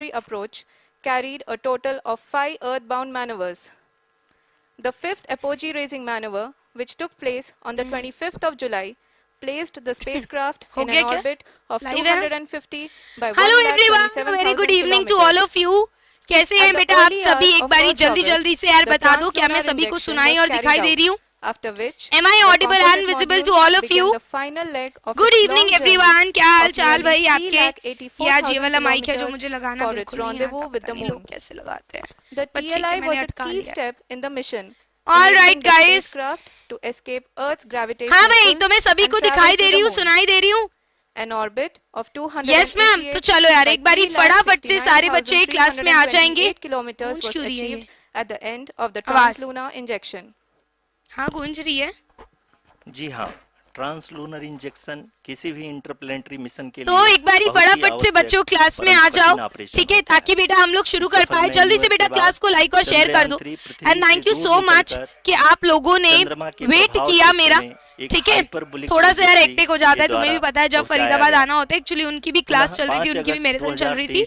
approach carried a total of five earthbound maneuvers. The fifth apogee raising maneuver, which took place on the 25th of July, placed the spacecraft in an orbit of Live है? 250 by hello everyone very good evening to all of you कैसे हैं बेटा आप सभी एक of बारी जल्दी जल्दी से यार बता दो क्या मैं सभी को सुनाई और दिखाई दे रही हूँ After which, Am I audible and visible to all of you? the final leg of long journey everyone क्या हाल चाल भाई आपके 3,84,000 ये ये वाला माइक है जो मुझे लगाना बिल्कुल नहीं आता पता the नहीं. लोग कैसे लगाते हैं The है, TLI was a key step in the mission, All right, the guys. to escape Earth's gravitational हाँ भाई तो मैं सभी को दिखाई दे the रही हूँ. सुनाई दे रही हूँ An orbit of 288 yes ma'am तो चलो यार एक बारी फटाफट से सारे बच्चे क्लास में आ जाएँगे kilometers गूंज was क्यों रही है achieved at हाँ गूंज रही है? जी हाँ ट्रांसलूनर इंजेक्शन किसी भी इंटरप्लेनेटरी मिशन के तो लिए एक बार ही फटाफट से बच्चों क्लास में आ जाओ ठीक है? ताकि बेटा हम लोग शुरू कर पाए। जल्दी से बेटा क्लास को लाइक और शेयर कर दो। And thank you so much कि आप लोगों ने वेट किया मेरा ठीक है? थोड़ा सा यार एक्टिक हो जाता है तुम्हें भी पता है जब फरीदाबाद आना होता है एक्चुअली उनकी भी क्लास चल रही थी उनकी भी मैराथन चल रही थी।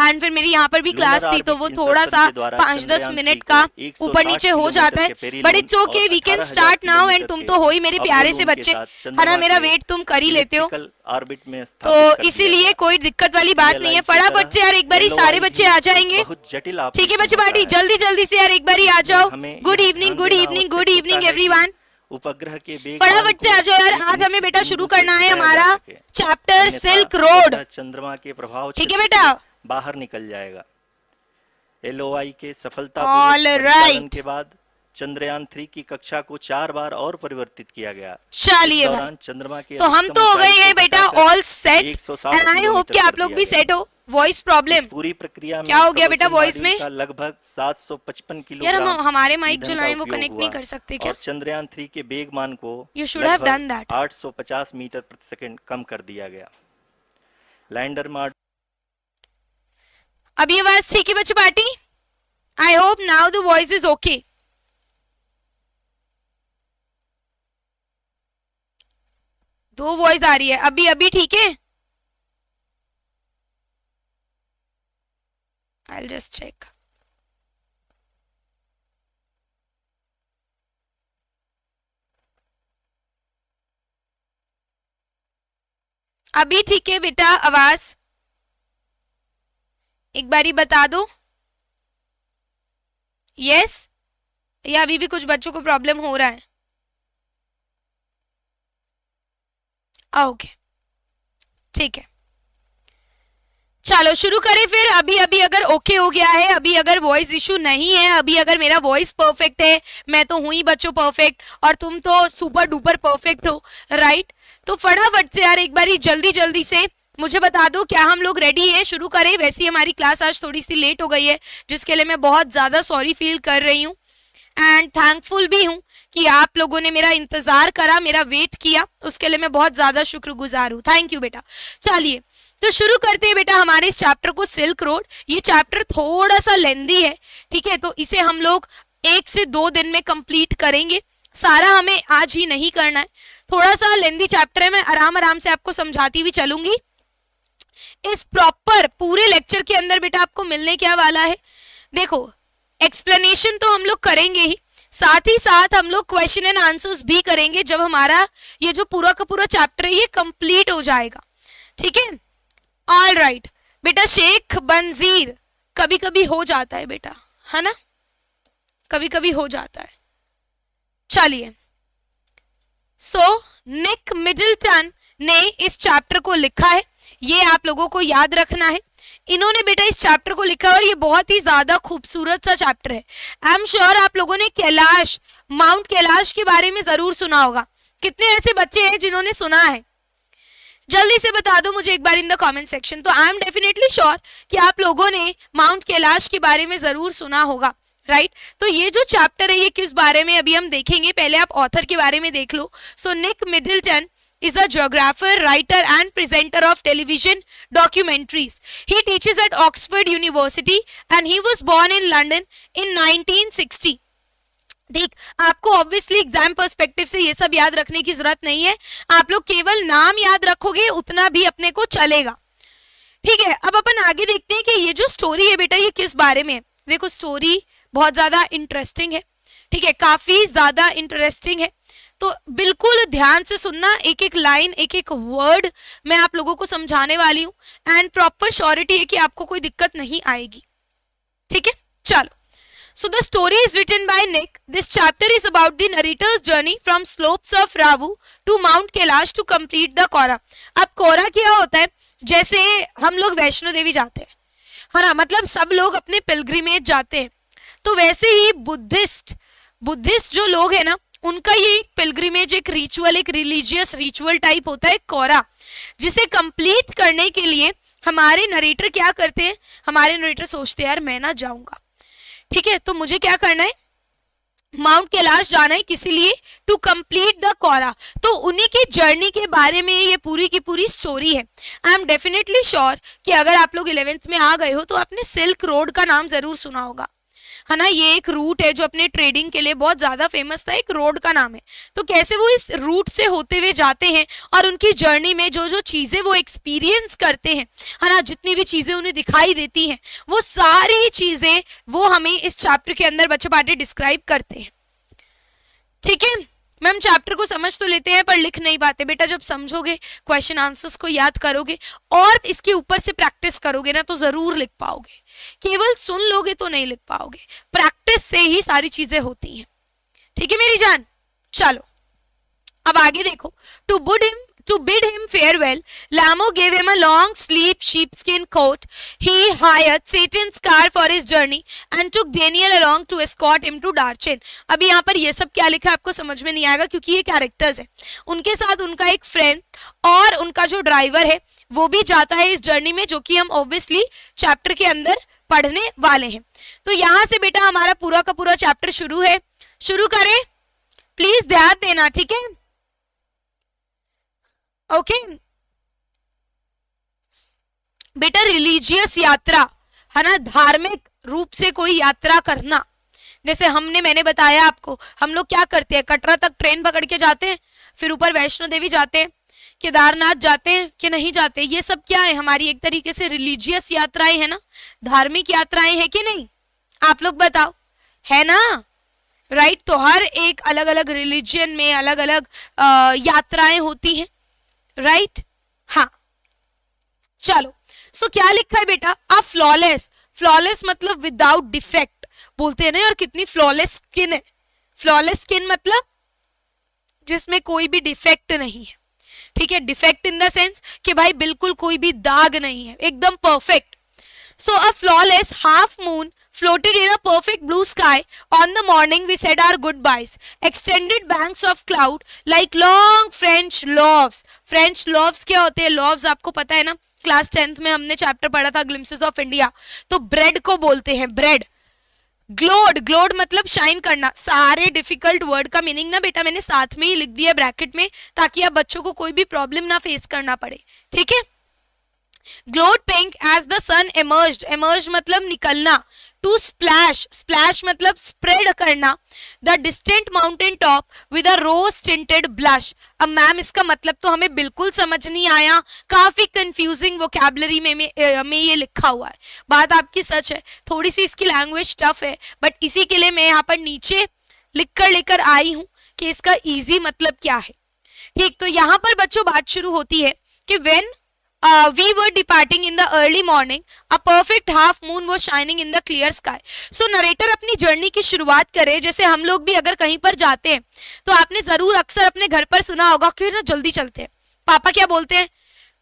एंड फिर मेरी यहाँ पर भी क्लास थी तो वो थोड़ा सा पाँच दस मिनट का ऊपर नीचे हो जाता है। But it's okay we can start now and तुम तो हो ही मेरे प्यारे से बच्चे है ना मेरा वेट तुम कर ही लेते हो? ऑर्बिट में तो इसीलिए कोई दिक्कत वाली बात नहीं है। फटाफट से यार एक बारी सारे बच्चे आ जाएँगे। जटिल ठीक है बच्चे पार्टी जल्दी जल्दी से यार एक बारी आ जाओ। Good evening good evening good evening everyone उपग्रह के फटाफट से आ जाओ यार। आज हमें बेटा शुरू करना है हमारा चैप्टर सिल्क रोड चंद्रमा के प्रभाव ठीक है बेटा? बाहर निकल जाएगा। एलओआई के सफलता के बाद चंद्रयान थ्री की कक्षा को चार बार और परिवर्तित किया गया। चलिए चंद्रमा के तो हम तो हो गए हैं बेटा all set and I hope कि आप लोग भी सेट हो। वॉइस प्रॉब्लम पूरी प्रक्रिया में क्या हो गया बेटा voice में? लगभग 755 यार हम हमारे माइक जो लाए वो कनेक्ट नहीं कर सकते क्या? चंद्रयान थ्री के वेग मान को should have लगभग done that. 850 मीटर प्रति सेकंड कम कर दिया गया। लैंडर मॉड अब ये आवाज़ ठीक है बच्चे party? I hope now the voice is okay दो वॉइस आ रही है। अभी अभी ठीक है? आई जस्ट चेक अभी ठीक है बेटा, आवाज़। एक बारी बता दो। यस या अभी भी कुछ बच्चों को प्रॉब्लम हो रहा है? ओके ठीक है। चलो, शुरू करें फिर। अभी अभी अगर ओके हो गया है, अभी अगर वॉइस इशू नहीं है, अभी अगर मेरा वॉइस परफेक्ट है, मैं तो हूँ ही बच्चों परफेक्ट और तुम तो सुपर डुपर परफेक्ट हो राइट तो फटाफट से यार, एक बारी जल्दी जल्दी से मुझे बता दो, क्या हम लोग रेडी हैं? शुरू करें। वैसे हमारी क्लास आज थोड़ी सी लेट हो गई है, जिसके लिए मैं बहुत ज़्यादा सॉरी फील कर रही हूँ एंड थैंकफुल भी हूँ। कि आप लोगों ने मेरा इंतज़ार करा, मेरा वेट किया। उसके लिए मैं बहुत ज़्यादा शुक्रगुजार हूँ। थैंक यू बेटा। चलिए तो शुरू करते हैं बेटा हमारे इस चैप्टर को सिल्क रोड ये चैप्टर थोड़ा सा लेंदी है, ठीक है? तो इसे हम लोग एक से दो दिन में कंप्लीट करेंगे। सारा हमें आज ही नहीं करना है। थोड़ा सा लेंदी चैप्टर है, मैं आराम आराम से आपको समझाती हुई चलूँगी। इस प्रॉपर पूरे लेक्चर के अंदर बेटा आपको मिलने क्या वाला है? देखो एक्सप्लेनेशन तो हम लोग करेंगे ही। साथ ही साथ हम लोग क्वेश्चन एंड आंसर्स भी करेंगे जब हमारा ये जो पूरा का पूरा चैप्टर है, ये कंप्लीट हो जाएगा। ठीक है? ऑल राइट बेटा, शेख बंजीर कभी कभी हो जाता है बेटा, है ना? कभी कभी हो जाता है। चलिए। सो निक मिडिल्टन ने इस चैप्टर को लिखा है। ये आप लोगों को याद रखना है। इन्होंने बेटा इस चैप्टर को लिखा और ये बहुत ही ज़्यादा खूबसूरत सा चैप्टर है। आई एम श्योर आप लोगों ने कैलाश माउंट कैलाश के बारे में ज़रूर सुना होगा। कितने ऐसे बच्चे हैं जिन्होंने सुना है। जल्दी से बता दो मुझे एक बार इन द कमेंट सेक्शन तो आई एम डेफिनेटली श्योर कि आप लोगों ने माउंट कैलाश के बारे में ज़रूर सुना होगा राइट right? तो ये जो चैप्टर है, ये किस बारे में, अभी हम देखेंगे। पहले आप ऑथर के बारे में देख लो। So Nick Middleton is a geographer, writer and presenter of television documentaries. He teaches at Oxford University and he was born in London in 1960. ठीक आपको ऑब्वियसली एग्ज़ाम पर्सपेक्टिव से ये सब याद रखने की ज़रूरत नहीं है। आप लोग केवल नाम याद रखोगे उतना भी अपने को चलेगा। ठीक है अब अपन आगे देखते हैं कि ये जो स्टोरी है बेटा ये किस बारे में है? देखो स्टोरी बहुत ज़्यादा इंटरेस्टिंग है। ठीक है काफ़ी ज़्यादा इंटरेस्टिंग है। तो बिल्कुल ध्यान से सुनना एक एक लाइन एक एक वर्ड मैं आप लोगों को समझाने वाली हूँ एंड प्रॉपर श्योरिटी है कि आपको कोई दिक्कत नहीं आएगी। ठीक है? चलो। So, the story is written by Nick. This chapter is about the narrator's journey from slopes of Ravu to Mount Kailash to complete the Kora. अब कोरा क्या होता है? जैसे हम लोग वैष्णो देवी जाते हैं। है ना? मतलब सब लोग अपने पिलग्रिमेज जाते हैं। तो वैसे ही बुद्धिस्ट बुद्धिस्ट जो लोग हैं ना उनका ये एक पिलग्रिमेज एक रिचुअल एक रिलीजियस रिचुअल टाइप होता है कोरा, जिसे कंप्लीट करने के लिए हमारे नरेटर क्या करते हैं? हमारे नरेटर सोचते हैं, यार, मैं ना जाऊँगा। ठीक है तो मुझे क्या करना है? माउंट कैलाश जाना है किसी लिए टू कंप्लीट द कोरा। तो उन्हीं की जर्नी के बारे में ये पूरी की पूरी स्टोरी है। आई एम डेफिनेटली श्योर कि अगर आप लोग इलेवेंथ में आ गए हो तो आपने सिल्क रोड का नाम ज़रूर सुना होगा। है ना, ये एक रूट है जो अपने ट्रेडिंग के लिए बहुत ज़्यादा फ़ेमस था, एक रोड का नाम है। तो कैसे वो इस रूट से होते हुए जाते हैं और उनकी जर्नी में जो जो चीज़ें वो एक्सपीरियंस करते हैं, है ना, जितनी भी चीज़ें उन्हें दिखाई देती हैं, वो सारी चीज़ें वो हमें इस चैप्टर के अंदर बच्चे पाटे डिस्क्राइब करते हैं। ठीक है? मैम चैप्टर को समझ तो लेते हैं, पर लिख नहीं पाते। बेटा, जब समझोगे क्वेश्चन आंसर्स को याद करोगे और इसके ऊपर से प्रैक्टिस करोगे ना तो ज़रूर लिख पाओगे। केवल सुन लोगे तो नहीं लिख पाओगे। प्रैक्टिस से ही सारी चीज़ें होती हैं। ठीक है मेरी जान? चलो। अब आगे देखो। To bid him to bid him farewell Lhamo gave him a long sleep sheepskin coat he hire set scar for his journey and to Daniel along to escort him to Darchen अभी यहाँ पर यह सब क्या लिखा है आपको समझ में नहीं आएगा क्योंकि ये कैरेक्टर्स हैं। उनके साथ उनका एक फ्रेंड और उनका जो ड्राइवर है वो भी जाता है इस जर्नी में, जो कि हम ऑब्वियसली चैप्टर के अंदर पढ़ने वाले हैं। तो यहाँ से बेटा हमारा पूरा का पूरा चैप्टर शुरू है। शुरू करें। प्लीज़ ध्यान देना, ठीक है? ओके बेटा रिलीजियस यात्रा, है ना? धार्मिक रूप से कोई यात्रा करना। जैसे हमने, मैंने बताया आपको, हम लोग क्या करते हैं? कटरा तक ट्रेन पकड़ के जाते हैं, फिर ऊपर वैष्णो देवी जाते हैं। केदारनाथ जाते हैं कि नहीं जाते? ये सब क्या है? हमारी एक तरीके से रिलीजियस यात्राएँ है ना? धार्मिक यात्राएँ है कि नहीं? आप लोग बताओ। है ना? राइट तो हर एक अलग अलग रिलीजन में अलग अलग यात्राएँ होती हैं। राइट हाँ। चलो। सो so, क्या लिखा है बेटा? आ फ्लॉलेस फ्लॉलेस मतलब विदाउट डिफेक्ट बोलते हैं ना यार कितनी फ्लॉलेस स्किन है। फ्लॉलेस स्किन मतलब जिसमें कोई भी डिफेक्ट नहीं है। ठीक है डिफेक्ट इन द सेंस कि भाई बिल्कुल कोई भी दाग नहीं है एकदम perfect so a flawless half moon floated in a perfect blue sky. On the morning, we said our goodbyes. Extended banks of cloud like long French loaves. French loaves क्या होते हैं loaves आपको पता है ना क्लास टेंथ में हमने chapter पढ़ा था ग्लिम्सेस ऑफ़ इंडिया तो ब्रेड को बोलते हैं ब्रेड ग्लोड ग्लोड मतलब शाइन करना। सारे डिफ़िकल्ट वर्ड का मीनिंग ना बेटा मैंने साथ में ही लिख दिया ब्रैकेट में, ताकि आप बच्चों को कोई भी प्रॉब्लम ना फेस करना पड़े। ठीक है? Glowed pink as the sun emerge emerge मतलब निकलना। टू स्प्लैश स्प्लैश मतलब स्प्रेड करना. The distant mountain top with a rose tinted blush अब मैम इसका मतलब तो हमें बिल्कुल समझ नहीं आया. काफ़ी कंफ्यूजिंग वोकेबलरी में, में में ये लिखा हुआ है. बात आपकी सच है. थोड़ी सी इसकी लैंग्वेज टफ है. बट इसी के लिए मैं यहाँ पर नीचे लिख कर लेकर आई हूँ कि इसका इजी मतलब क्या है. ठीक तो यहाँ पर बच्चों बात शुरू होती है कि when uh, we were departing in the early morning. A perfect half moon was shining in the clear sky. So narrator अपनी जर्नी की शुरुआत करे जैसे हम लोग भी अगर कहीं पर जाते हैं तो आपने ज़रूर अक्सर अपने घर पर सुना होगा कि ना जल्दी चलते हैं। पापा क्या बोलते हैं?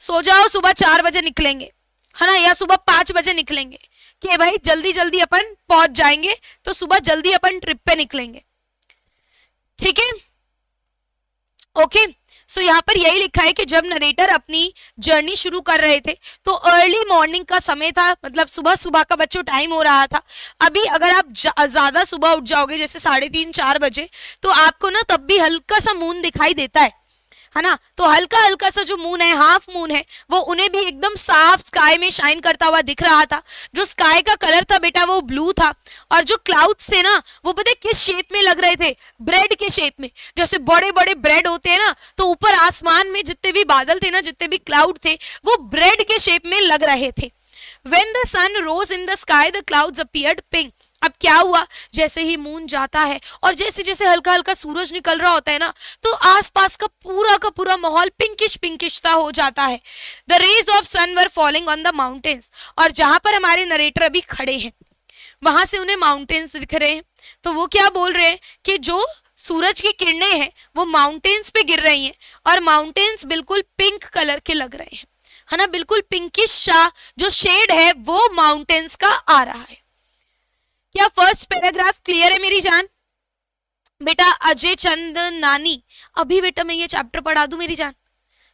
सो जाओ सुबह चार बजे निकलेंगे। है ना? या सुबह पाँच बजे निकलेंगे कि भाई जल्दी जल्दी अपन पहुँच जाएँगे तो सुबह जल्दी अपन ट्रिप पे निकलेंगे। ठीक है? Okay okay? सो so, यहाँ पर यही लिखा है कि जब नरेटर अपनी जर्नी शुरू कर रहे थे तो अर्ली मॉर्निंग का समय था मतलब सुबह सुबह का बच्चों टाइम हो रहा था। अभी अगर आप ज़्यादा सुबह उठ जाओगे जैसे साढ़े तीन चार बजे तो आपको ना तब भी हल्का सा मून दिखाई देता है। है ना? तो हल्का हल्का सा जो मून है हाफ़ मून है, वो उन्हें भी एकदम साफ़ स्काई में शाइन करता हुआ दिख रहा था। जो स्काई का कलर था बेटा, वो ब्लू था। और जो क्लाउड्स थे ना, वो पता किस शेप में लग रहे थे? ब्रेड के शेप में। जैसे बड़े बड़े ब्रेड होते हैं ना तो ऊपर आसमान में जितने भी बादल थे ना, जितने भी क्लाउड थे, वो ब्रेड के शेप में लग रहे थे। When the sun rose in the sky the clouds appeared pink अब क्या हुआ? जैसे ही मून जाता है और जैसे जैसे हल्का हल्का सूरज निकल रहा होता है ना तो आसपास का पूरा का पूरा माहौल पिंकिश पिंकिश सा हो जाता है। The rays of sun were following on the mountains और जहाँ पर हमारे नरेटर अभी खड़े हैं, वहाँ से उन्हें माउंटेन्स दिख रहे हैं। तो वो क्या बोल रहे हैं कि जो सूरज की किरणें हैं, वो माउंटेन्स पे गिर रही हैं और माउंटेन्स बिल्कुल पिंक कलर के लग रहे हैं। है ना? बिल्कुल पिंकिश सा जो शेड है, वो माउंटेन्स का आ रहा है। क्या फ़र्स्ट पैराग्राफ क्लियर है मेरी जान? बेटा अजय चंद नानी, अभी बेटा मैं ये चैप्टर पढ़ा दू मेरी जान?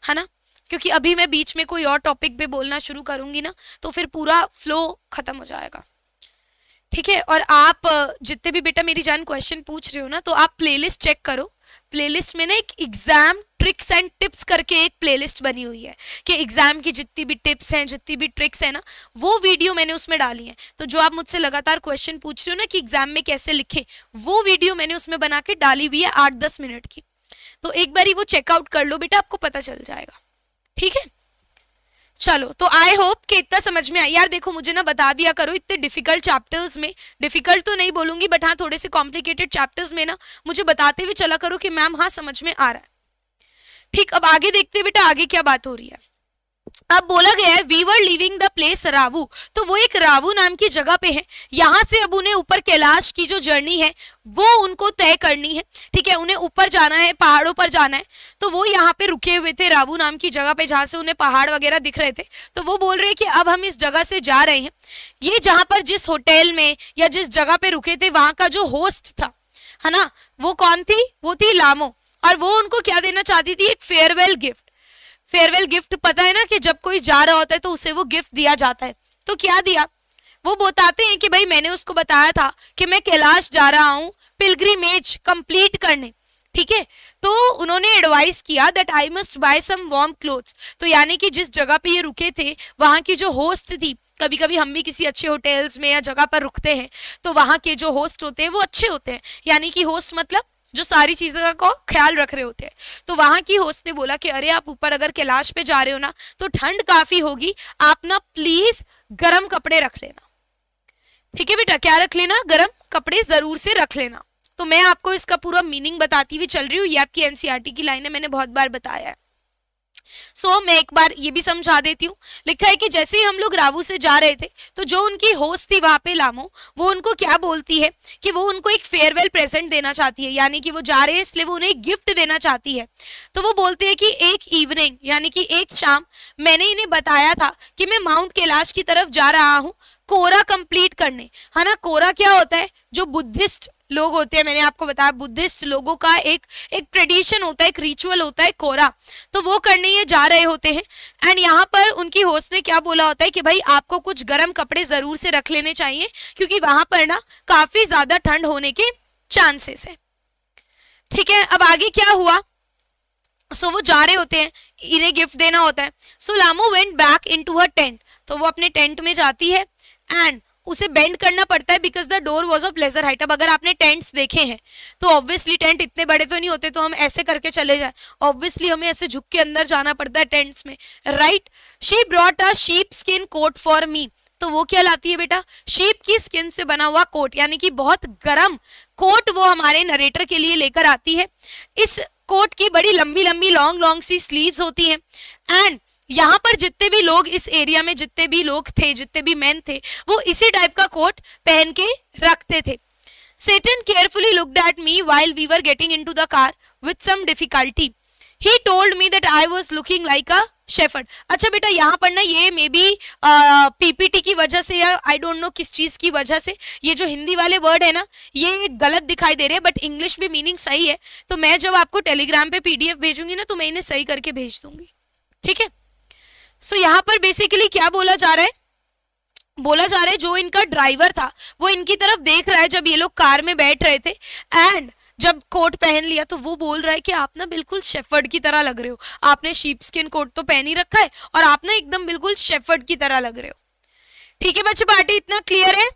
है ना? क्योंकि अभी मैं बीच में कोई और टॉपिक पे बोलना शुरू करूँगी ना तो फिर पूरा फ्लो खत्म हो जाएगा। ठीक है? और आप, जितने भी बेटा मेरी जान क्वेश्चन पूछ रहे हो ना तो आप प्लेलिस्ट चेक करो। प्लेलिस्ट में ना एक एग्ज़ाम ट्रिक्स एंड टिप्स करके एक प्लेलिस्ट बनी हुई है कि एग्ज़ाम की जितनी भी टिप्स हैं, जितनी भी ट्रिक्स है ना, वो वीडियो मैंने उसमें डाली है। तो जो आप मुझसे लगातार क्वेश्चन पूछ रहे हो ना कि एग्ज़ाम में कैसे लिखे, वो वीडियो मैंने उसमें बना के डाली हुई है आठ दस मिनट की। तो एक बार ही वो चेकआउट कर लो बेटा, आपको पता चल जाएगा। ठीक है? चलो तो आई होप कि इतना समझ में आई। यार देखो, मुझे ना बता दिया करो इतने डिफ़िकल्ट चैप्टर्स में। डिफ़िकल्ट तो नहीं बोलूँगी बट हाँ थोड़े से कॉम्प्लिकेटेड चैप्टर्स में ना मुझे बताते हुए चला करो कि मैम हाँ समझ में आ रहा है। ठीक, अब आगे देखते बेटा, आगे क्या बात हो रही है? अब बोला गया है we were leaving the place रावू तो वो एक रावू नाम की जगह पे है। यहाँ से अब उन्हें ऊपर कैलाश की जो जर्नी है, वो उनको तय करनी है। ठीक है, उन्हें ऊपर जाना है, पहाड़ों पर जाना है। तो वो यहाँ पे रुके हुए थे रावू नाम की जगह पे, जहाँ से उन्हें पहाड़ वगैरह दिख रहे थे। तो वो बोल रहे कि अब हम इस जगह से जा रहे हैं। ये जहाँ पर जिस होटल में या जिस जगह पे रुके थे, वहाँ का जो होस्ट था, है ना, वो कौन थी? वो थी लामो। और वो उनको क्या देना चाहती थी? एक फेयरवेल गिफ्ट फेयरवेल गिफ्ट पता है ना कि जब कोई जा रहा होता है तो उसे वो गिफ्ट दिया जाता है। तो क्या दिया? वो बताते हैं कि भाई मैंने उसको बताया था कि मैं कैलाश जा रहा हूँ पिलग्रीमेज कंप्लीट करने। ठीक है? तो उन्होंने एडवाइस किया that I must buy some warm clothes तो यानी कि जिस जगह पे ये रुके थे, वहाँ की जो होस्ट थी कभी कभी हम भी किसी अच्छे होटल्स में या जगह पर रुकते हैं तो वहाँ के जो होस्ट होते हैं, वो अच्छे होते हैं। यानी कि होस्ट मतलब जो सारी चीज़ों का ख्याल रख रहे होते हैं। तो वहाँ की होस्ट ने बोला कि, अरे, आप ऊपर अगर कैलाश पे जा रहे हो ना तो ठंड काफ़ी होगी, आप ना प्लीज़ गर्म कपड़े रख लेना। ठीक है बेटा, क्या रख लेना? गर्म कपड़े ज़रूर से रख लेना। तो मैं आपको इसका पूरा मीनिंग बताती हुई चल रही हूँ। ये आपकी एनसीआरटी e की लाइन है, मैंने बहुत बार बताया है। सो so, मैं एक बार ये भी समझा देती हूँ। लिखा है कि जैसे ही हम लोग रावू से जा रहे थे तो जो उनकी होस्ट थी वहाँ पे लामो वो उनको क्या बोलती है कि वो उनको एक फेयरवेल प्रेजेंट देना चाहती है यानी कि वो जा रहे हैं इसलिए वो उन्हें एक गिफ्ट देना चाहती है। तो वो बोलते हैं कि एक इवनिंग यानी कि एक शाम मैंने इन्हें बताया था कि मैं माउंट कैलाश की तरफ़ जा रहा हूँ कोरा कंप्लीट करने। है ना कोरा क्या होता है? जो बुद्धिस्ट लोग होते हैं मैंने आपको बताया बुद्धिस्ट लोगों का एक एक ट्रेडिशन होता है एक रिचुअल होता है कोरा। तो वो करने ये जा रहे होते हैं। एंड यहाँ पर उनकी होस्ट ने क्या बोला होता है कि भाई आपको कुछ गर्म कपड़े ज़रूर से रख लेने चाहिए क्योंकि वहाँ पर ना काफ़ी ज़्यादा ठंड होने के चांसेस है। ठीक है अब आगे क्या हुआ? सो so, वो जा रहे होते हैं इन्हें गिफ्ट देना होता है। So Lhamo went back into her tent तो वो अपने टेंट में जाती है। एंड उसे बेंड करना पड़ता है because the door was of lesser height अब अगर आपने टेंट्स देखे हैं तो ऑब्वियसली टेंट इतने बड़े तो नहीं होते तो हम ऐसे करके चले जाए। ऑब्वियसली हमें ऐसे झुक के अंदर जाना पड़ता है टेंट्स में। Right she brought a sheepskin coat for me तो वो क्या लाती है बेटा? शीप की स्किन से बना हुआ कोट यानी कि बहुत गर्म कोट वो हमारे नरेटर के लिए लेकर आती है। इस कोट की बड़ी लंबी लंबी लॉन्ग लॉन्ग सी स्लीव्स होती हैं। एंड यहाँ पर जितने भी लोग इस एरिया में, जितने भी लोग थे, जितने भी मैन थे, वो इसी टाइप का कोट पहन के रखते थे। Tsetan carefully looked at me while we were getting into the car with some difficulty he told me that I was looking like a shepherd अच्छा बेटा, यहाँ पर ना ये मे बी पीपीटी की वजह से या आई डोंट नो किस चीज़ की वजह से ये जो हिंदी वाले वर्ड है ना, ये गलत दिखाई दे रहे हैं बट इंग्लिश में मीनिंग सही है। तो मैं जब आपको टेलीग्राम पे पीडीएफ भेजूँगी ना तो मैं इन्हें सही करके भेज दूँगी। ठीक है? सो so, यहाँ पर बेसिकली क्या बोला जा रहा है? बोला जा रहा है जो इनका ड्राइवर था वो इनकी तरफ़ देख रहा है जब ये लोग कार में बैठ रहे थे एंड जब कोट पहन लिया तो वो बोल रहा है कि आप ना बिल्कुल शेफर्ड की तरह लग रहे हो। आपने शीप स्किन कोट तो पहन ही रखा है और आप ना एकदम बिल्कुल शेफर्ड की तरह लग रहे हो। ठीक है बच्चे पार्टी इतना क्लियर है?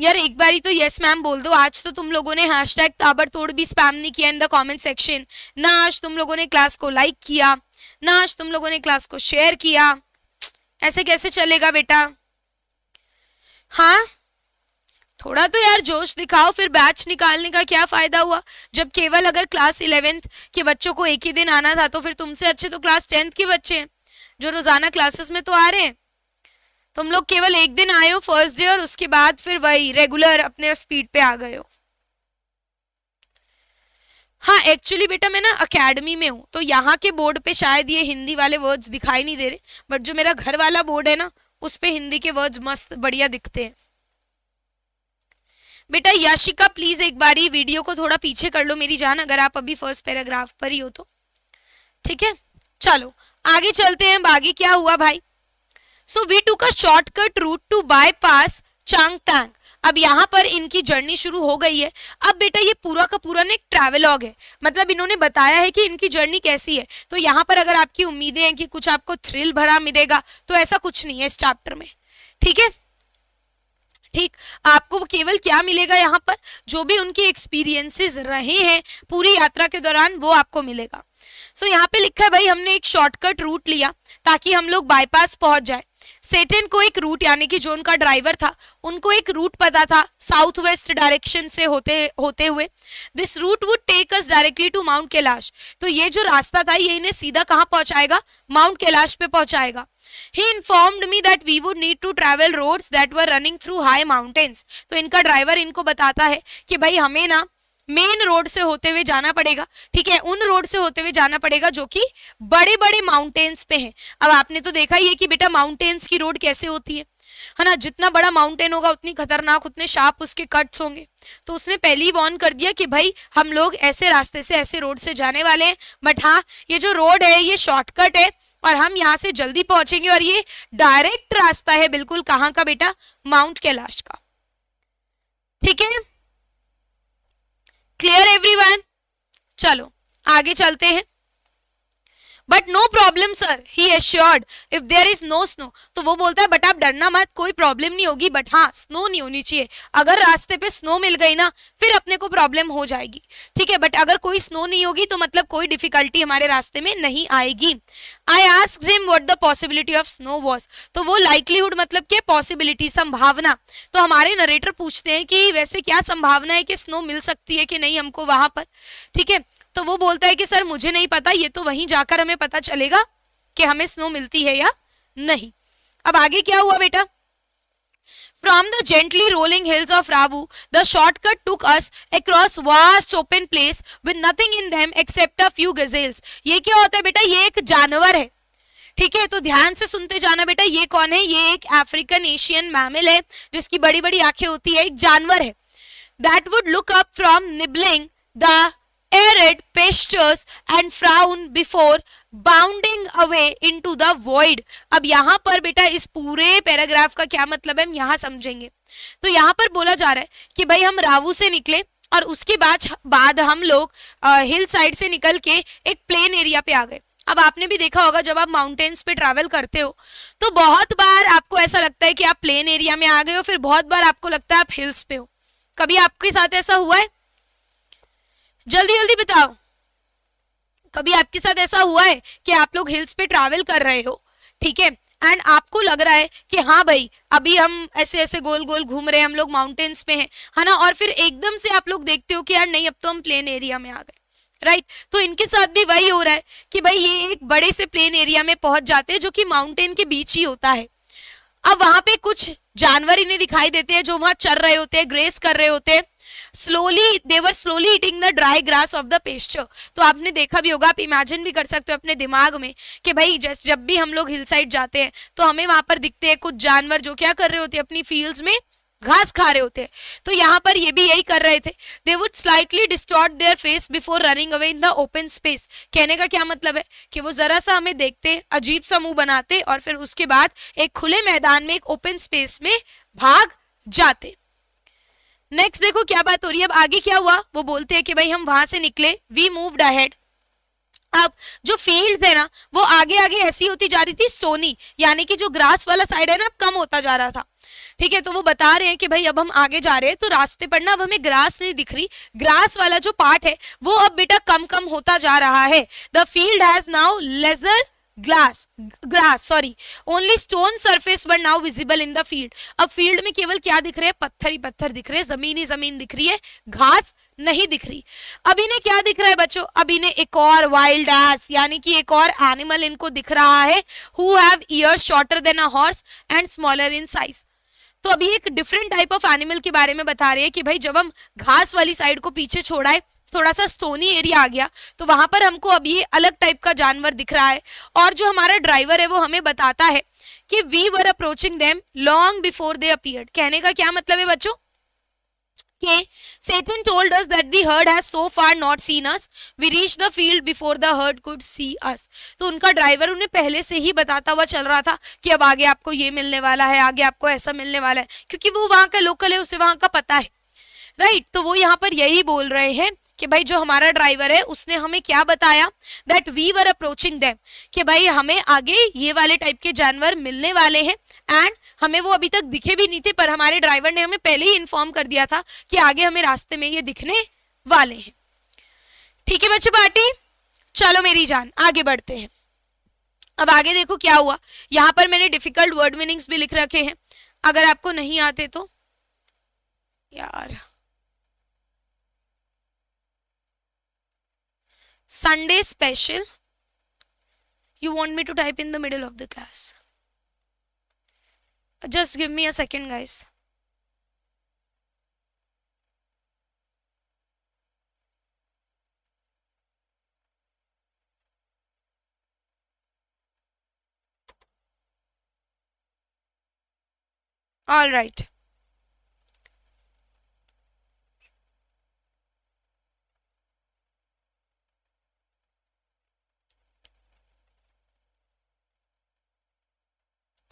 यार एक बारी तो यस मैम बोल दो। आज तो तुम लोगों ने हैशटैग ताबड़तोड़ भी स्पैम नहीं किया इन द कमेंट सेक्शन ना आज तुम लोगों ने क्लास को लाइक किया। ना, आज तुम लोगों ने क्लास को शेयर किया। ऐसे कैसे चलेगा बेटा? हाँ? थोड़ा तो यार जोश दिखाओ, फिर बैच निकालने का क्या फ़ायदा हुआ? जब केवल अगर क्लास इलेवेंथ के बच्चों को एक ही दिन आना था तो फिर तुमसे अच्छे तो क्लास टेंथ के बच्चे हैं, जो रोज़ाना क्लासेस में तो आ रहे हैं। तुम लोग केवल एक दिन आए हो फ़र्स्ट डे और उसके बाद फिर वही रेगुलर अपने स्पीड पे आ गए हो। हाँ एक्चुअली बेटा मैं ना अकेडमी में हूँ तो यहाँ के बोर्ड पे शायद ये हिंदी वाले वर्ड्स दिखाई नहीं दे रहे बट जो मेरा घर वाला बोर्ड है ना, उस पे हिंदी के वर्ड्स मस्त बढ़िया दिखते हैं। बेटा याशिका प्लीज़ एक बारी वीडियो को थोड़ा पीछे कर लो मेरी जान, अगर आप अभी फ़र्स्ट पैराग्राफ पर ही हो तो। ठीक है? चलो, आगे चलते हैं आगे क्या हुआ भाई? So we took a shortcut route to bypass Changtang अब यहाँ पर इनकी जर्नी शुरू हो गई है। अब बेटा ये पूरा का पूरा ना एक ट्रैवलॉग है। मतलब इन्होंने बताया है कि इनकी जर्नी कैसी है। तो यहाँ पर अगर आपकी उम्मीदें हैं कि कुछ आपको थ्रिल भरा मिलेगा तो ऐसा कुछ नहीं है इस चैप्टर में। ठीक है? ठीक आपको केवल क्या मिलेगा यहाँ पर? जो भी उनके एक्सपीरियंसेस रहे हैं पूरी यात्रा के दौरान वो आपको मिलेगा। सो so, यहाँ पे लिखा है भाई हमने एक शॉर्टकट रूट लिया ताकि हम लोग बाईपास पहुँच जाए। सेटेन को एक रूट यानी कि जो उनका ड्राइवर था, उनको एक रूट पता था साउथ वेस्ट डायरेक्शन से होते होते हुए। This route would take us directly to Mount Kailash तो ये जो रास्ता था, ये इन्हें सीधा कहाँ पहुंचाएगा? माउंट कैलाश पे पहुंचाएगा। He informed me that we would need to travel roads that were running through high mountains. तो इनका ड्राइवर इनको बताता है कि भाई हमें ना मेन रोड से होते हुए जाना पड़ेगा, ठीक है? उन रोड से होते हुए जाना पड़ेगा जो कि बड़े बड़े माउंटेन्स पे हैं। अब आपने तो देखा ही है कि बेटा माउंटेन्स की रोड कैसे होती है। है ना? जितना बड़ा माउंटेन होगा, उतनी खतरनाक, उतने शार्प उसके कट्स होंगे। तो उसने पहले ही वॉर्न कर दिया कि भाई, हम लोग ऐसे रास्ते से, ऐसे रोड से जाने वाले हैं। बट हाँ ये जो रोड है, ये शॉर्टकट है और हम यहाँ से जल्दी पहुँचेंगे और ये डायरेक्ट रास्ता है बिल्कुल कहाँ का बेटा? माउंट कैलाश का। ठीक है? क्लियर एवरीवन चलो आगे चलते हैं। But no problem sir he assured if there is no snow तो वो बोलता है बट आप डरना मत, कोई प्रॉब्लम नहीं होगी बट हाँ स्नो नहीं होनी चाहिए। अगर रास्ते पे स्नो मिल गई ना, फिर अपने को प्रॉब्लम हो जाएगी। ठीक है? बट अगर कोई स्नो नहीं होगी तो मतलब कोई डिफिकल्टी हमारे रास्ते में नहीं आएगी। I ask him what the possibility of snow was तो वो लाइकलीहुड मतलब क्या? पॉसिबिलिटी संभावना। तो हमारे नरेटर पूछते हैं कि वैसे क्या संभावना है कि स्नो मिल सकती है कि नहीं हमको वहाँ पर? ठीक है? तो वो बोलता है कि सर मुझे नहीं पता ये तो वहीं जाकर हमें पता चलेगा कि हमें स्नो मिलती है या नहीं. अब आगे क्या हुआ बेटा? From the gently rolling hills of Ravu, the shortcut took us across vast open place with nothing in them except a few gazelles. ये क्या होता है बेटा? ये एक जानवर है। ठीक है तो ध्यान से सुनते जाना बेटा ये कौन है? ये एक अफ्रीकन एशियन मैमिल है जिसकी बड़ी बड़ी आँखें होती है एक जानवर है। That would look up from nibbling the arid pastures and frown before bounding away into the void. अब यहाँ पर बेटा इस पूरे पैराग्राफ का क्या मतलब है, हम यहाँ समझेंगे। तो यहाँ पर बोला जा रहा है कि भाई हम रावू से निकले और उसके बाद बाद हम लोग हिल साइड से निकल के एक प्लेन एरिया पे आ गए। अब आपने भी देखा होगा जब आप माउंटेन्स पे ट्रैवल करते हो तो बहुत बार आपको ऐसा लगता है कि आप प्लेन एरिया में आ गए हो, फिर बहुत बार आपको लगता है आप हिल्स पे हो। कभी आपके साथ ऐसा हुआ है? जल्दी जल्दी बताओ। कभी आपके साथ ऐसा हुआ है कि आप लोग हिल्स पे ट्रैवल कर रहे हो, ठीक है? एंड आपको लग रहा है कि हाँ भाई, अभी हम ऐसे ऐसे गोल गोल घूम रहे हैं, हम लोग माउंटेन्स पे हैं, है ना? और फिर एकदम से आप लोग देखते हो कि यार, नहीं, अब तो हम प्लेन एरिया में आ गए राइट right? तो इनके साथ भी वही हो रहा है कि भाई, ये एक बड़े से प्लेन एरिया में पहुँच जाते हैं, जो कि माउंटेन के बीच ही होता है। अब वहाँ पे कुछ जानवर इन्हें दिखाई देते हैं, जो वहाँ चल रहे होते हैं ग्रेस कर रहे होते हैं। Slowly they were slowly eating the dry grass of the pasture तो आपने देखा भी होगा, आप इमेजिन भी कर सकते हो अपने दिमाग में कि भाई जस्ट जब भी हम लोग हिल साइड जाते हैं तो हमें वहाँ पर दिखते हैं कुछ जानवर जो क्या कर रहे होते हैं, अपनी फील्ड्स में घास खा रहे होते हैं। तो यहाँ पर ये भी यही कर रहे थे। They would slightly distort their face before running away in the open space कहने का क्या मतलब है? कि वो जरा सा हमें देखते, अजीब सा मुँह बनाते और फिर उसके बाद एक खुले मैदान में, एक ओपन स्पेस में भाग जाते। नेक्स्ट देखो क्या बात हो रही है? अब आगे क्या हुआ? वो बोलते हैं कि भाई हम वहाँ से निकले वी मूव्ड अहेड अब जो फ़ील्ड है ना, वो आगे आगे ऐसी होती जा रही थी स्टोनी यानी कि जो ग्रास वाला साइड है ना, अब कम होता जा रहा था। ठीक है तो वो बता रहे हैं कि भाई अब हम आगे जा रहे हैं तो रास्ते पर ना अब हमें ग्रास नहीं दिख रही। ग्रास वाला जो पार्ट है, वो अब बेटा कम कम होता जा रहा है। The field has now lesser glass grass sorry only stone surface but now visible in the field अब फ़ील्ड में केवल क्या दिख रहे हैं? पत्थर ही पत्थर दिख रहे हैं। ज़मीन ही ज़मीन दिख रही है। घास नहीं दिख रही। अब इन्हें क्या दिख रहा है बच्चों? अब इन्हें एक और वाइल्ड एस यानी कि एक और एनिमल इनको दिख रहा है who have ears shorter than a horse and smaller in size तो अभी एक डिफरेंट टाइप ऑफ़ एनिमल के बारे में बता रहे हैं कि भाई जब हम घास वाली साइड को पीछे छोड़ाए थोड़ा सा स्टोनी एरिया आ गया तो वहाँ पर हमको अब ये अलग टाइप का जानवर दिख रहा है और जो हमारा ड्राइवर है, वो हमें बताता है कि we were approaching them long before they appeared कहने का क्या मतलब है बच्चों के Satan told us that the herd has so far not seen us. We reached the field before the herd could see us. तो उनका ड्राइवर उन्हें पहले से ही बताता हुआ चल रहा था कि अब आगे आपको ये मिलने वाला है, आगे आपको ऐसा मिलने वाला है क्योंकि वो वहाँ का लोकल है, उसे वहाँ का पता है राइट right? तो वो यहाँ पर यही बोल रहे हैं कि भाई जो हमारा ड्राइवर है, उसने हमें क्या बताया? That we were approaching them कि भाई हमें आगे ये वाले टाइप के जानवर मिलने वाले हैं एंड हमें वो अभी तक दिखे भी नहीं थे, पर हमारे ड्राइवर ने हमें पहले ही इन्फॉर्म कर दिया था कि आगे हमें रास्ते में ये दिखने वाले हैं। ठीक है बच्चे पार्टी? चलो मेरी जान, आगे बढ़ते हैं। अब आगे देखो क्या हुआ। यहाँ पर मैंने डिफ़िकल्ट वर्ड मीनिंग्स भी लिख रखे हैं। अगर आपको नहीं आते तो? यार। Sunday special. You want me to type in the middle of the class. Just give me a second, guys. All right.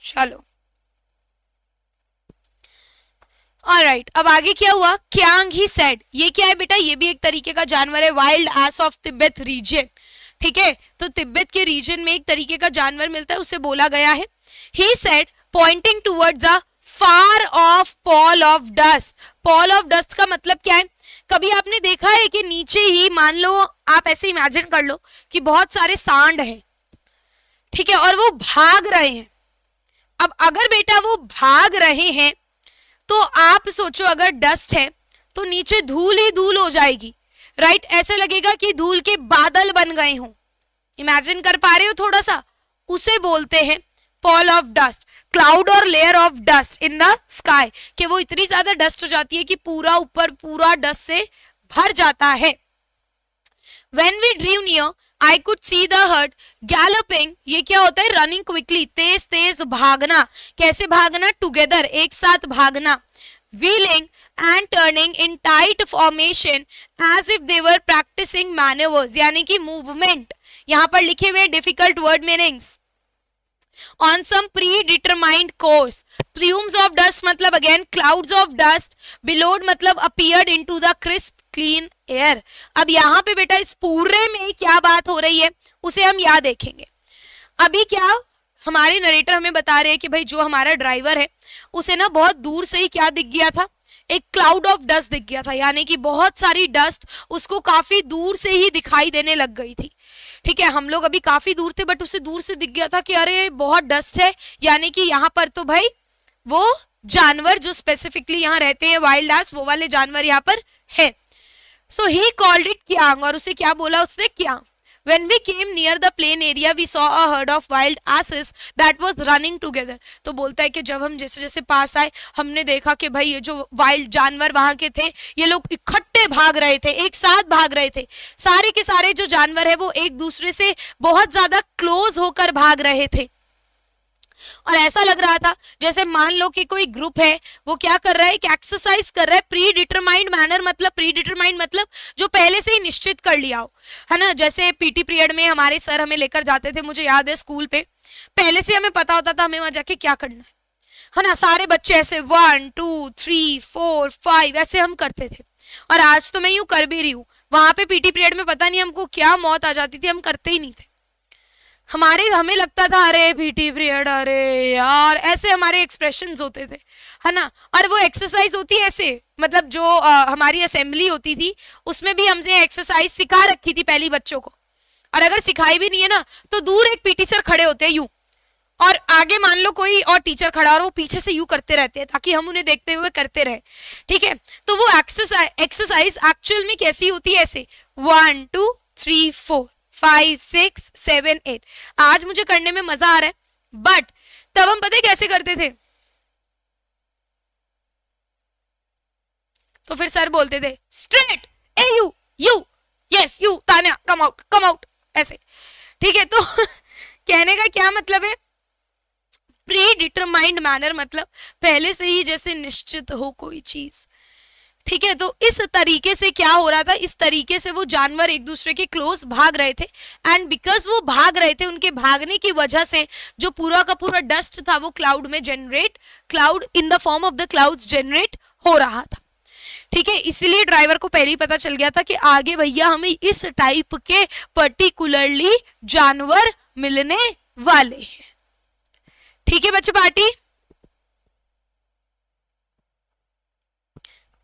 चलो। राइट right, अब आगे क्या हुआ? क्यांग ही सेड ये क्या है बेटा? ये भी एक तरीके का जानवर है wild ass of Tibet region ठीक है? तो तिब्बत के रीजन में एक तरीके का जानवर मिलता है उसे बोला गया है। He said pointing towards a far off pall of dust pall of dust का मतलब क्या है? कभी आपने देखा है कि नीचे ही मान लो आप ऐसे इमेजिन कर लो कि बहुत सारे सांड हैं। ठीक है? और वो भाग रहे हैं। अब अगर बेटा वो भाग रहे हैं तो आप सोचो अगर डस्ट है तो नीचे धूल ही धूल हो जाएगी। राइट ऐसे लगेगा कि धूल के बादल बन गए हों। इमेजिन कर पा रहे हो थोड़ा सा उसे बोलते हैं पॉल ऑफ़ डस्ट क्लाउड और layer of dust in the sky कि वो इतनी ज़्यादा डस्ट हो जाती है कि पूरा ऊपर पूरा डस्ट से भर जाता है। When we drove near I could see the herd galloping ये क्या होता है? रनिंग क्विकली तेज तेज भागना. कैसे भागना? टुगेदर एक साथ भागना. Wheeling and turning in tight formation as if they were practising manoeuvres यानी कि मूवमेंट यहाँ पर लिखे हुए difficult word meanings on some predetermined course, plumes of dust मतलब again clouds of dust billowed मतलब appeared into the crisp clean air. अब यहाँ पे बेटा इस पूरे में क्या बात हो रही है, उसे हम यहाँ देखेंगे। अभी क्या हमारे नरेटर हमें बता रहे हैं कि भाई जो हमारा ड्राइवर है, उसे ना बहुत दूर से ही क्या दिख गया था, एक क्लाउड ऑफ़ डस्ट दिख गया था, यानी कि बहुत सारी डस्ट उसको काफ़ी दूर से ही दिखाई देने लग गई थी। ठीक है, हम लोग अभी काफ़ी दूर थे बट उसे दूर से दिख गया था कि अरे, बहुत डस्ट है, यानी कि यहाँ पर तो भाई वो जानवर जो स्पेसिफिकली यहाँ रहते हैं वाइल्ड एस वो वाले जानवर यहाँ पर है। So he called it kiang और उसे क्या बोला उसने? Kiang When we came near the plain area, we saw a herd of wild asses that was running together. तो बोलता है कि जब हम जैसे जैसे पास आए हमने देखा कि भाई ये जो वाइल्ड जानवर वहाँ के थे ये लोग इकट्ठे भाग रहे थे एक साथ भाग रहे थे। सारे के सारे जो जानवर है वो एक दूसरे से बहुत ज़्यादा क्लोज होकर भाग रहे थे। और ऐसा लग रहा था जैसे मान लो कि कोई ग्रुप है, वो क्या कर रहा है कि एक्सरसाइज कर रहा है प्री डिटरमाइंड मैनर मतलब प्री डिटरमाइंड मतलब जो पहले से ही निश्चित कर लिया हो, है ना? जैसे पीटी पीरियड में हमारे सर हमें लेकर जाते थे, मुझे याद है स्कूल पे। पहले से हमें पता होता था, हमें वहाँ जाके क्या करना है है ना? सारे बच्चे ऐसे one two three four five ऐसे हम करते थे। और आज तो मैं यूँ कर भी रही हूँ। वहाँ पे पीटी पीरियड में पता नहीं हमको क्या मौत आ जाती थी, हम करते ही नहीं थे। हमारे हमें लगता था अरे पीटी पीरियड अरे यार। ऐसे हमारे एक्सप्रेशन होते थे है ना? और वो एक्सरसाइज होती है ऐसे मतलब जो आ, हमारी असेंबली होती थी उसमें भी हमसे एक्सरसाइज सिखा रखी थी पहली बच्चों को। और अगर सिखाई भी नहीं है ना तो दूर एक पीटी सर खड़े होते हैं यूँ। और आगे मान लो कोई और टीचर खड़ा वो पीछे से यू करते रहते हैं ताकि हम उन्हें देखते हुए करते रहे ठीक है? तो वो एक्सरसाइज एक्सरसाइज एक्चुअल में कैसी होती है ऐसे? One two three four five six seven eight आज मुझे करने में मज़ा आ रहा है बट तब हम पता कैसे करते थे? तो फिर सर बोलते थे straight a you you yes you Tanya come out come out ऐसे। ठीक है तो कहने का क्या मतलब है? प्री डिटरमाइंड मैनर मतलब पहले से ही जैसे निश्चित हो कोई चीज़। ठीक है तो इस तरीके से क्या हो रहा था? इस तरीके से वो जानवर एक दूसरे के क्लोज भाग रहे थे। एंड बिकॉज़ वो भाग रहे थे, उनके भागने की वजह से जो पूरा का पूरा डस्ट था, वो क्लाउड में generate cloud in the form of the clouds generate हो रहा था। ठीक है, इसलिए ड्राइवर को पहले ही पता चल गया था कि आगे भैया हमें इस टाइप के पर्टिकुलरली जानवर मिलने वाले हैं। ठीक है बच्चे पार्टी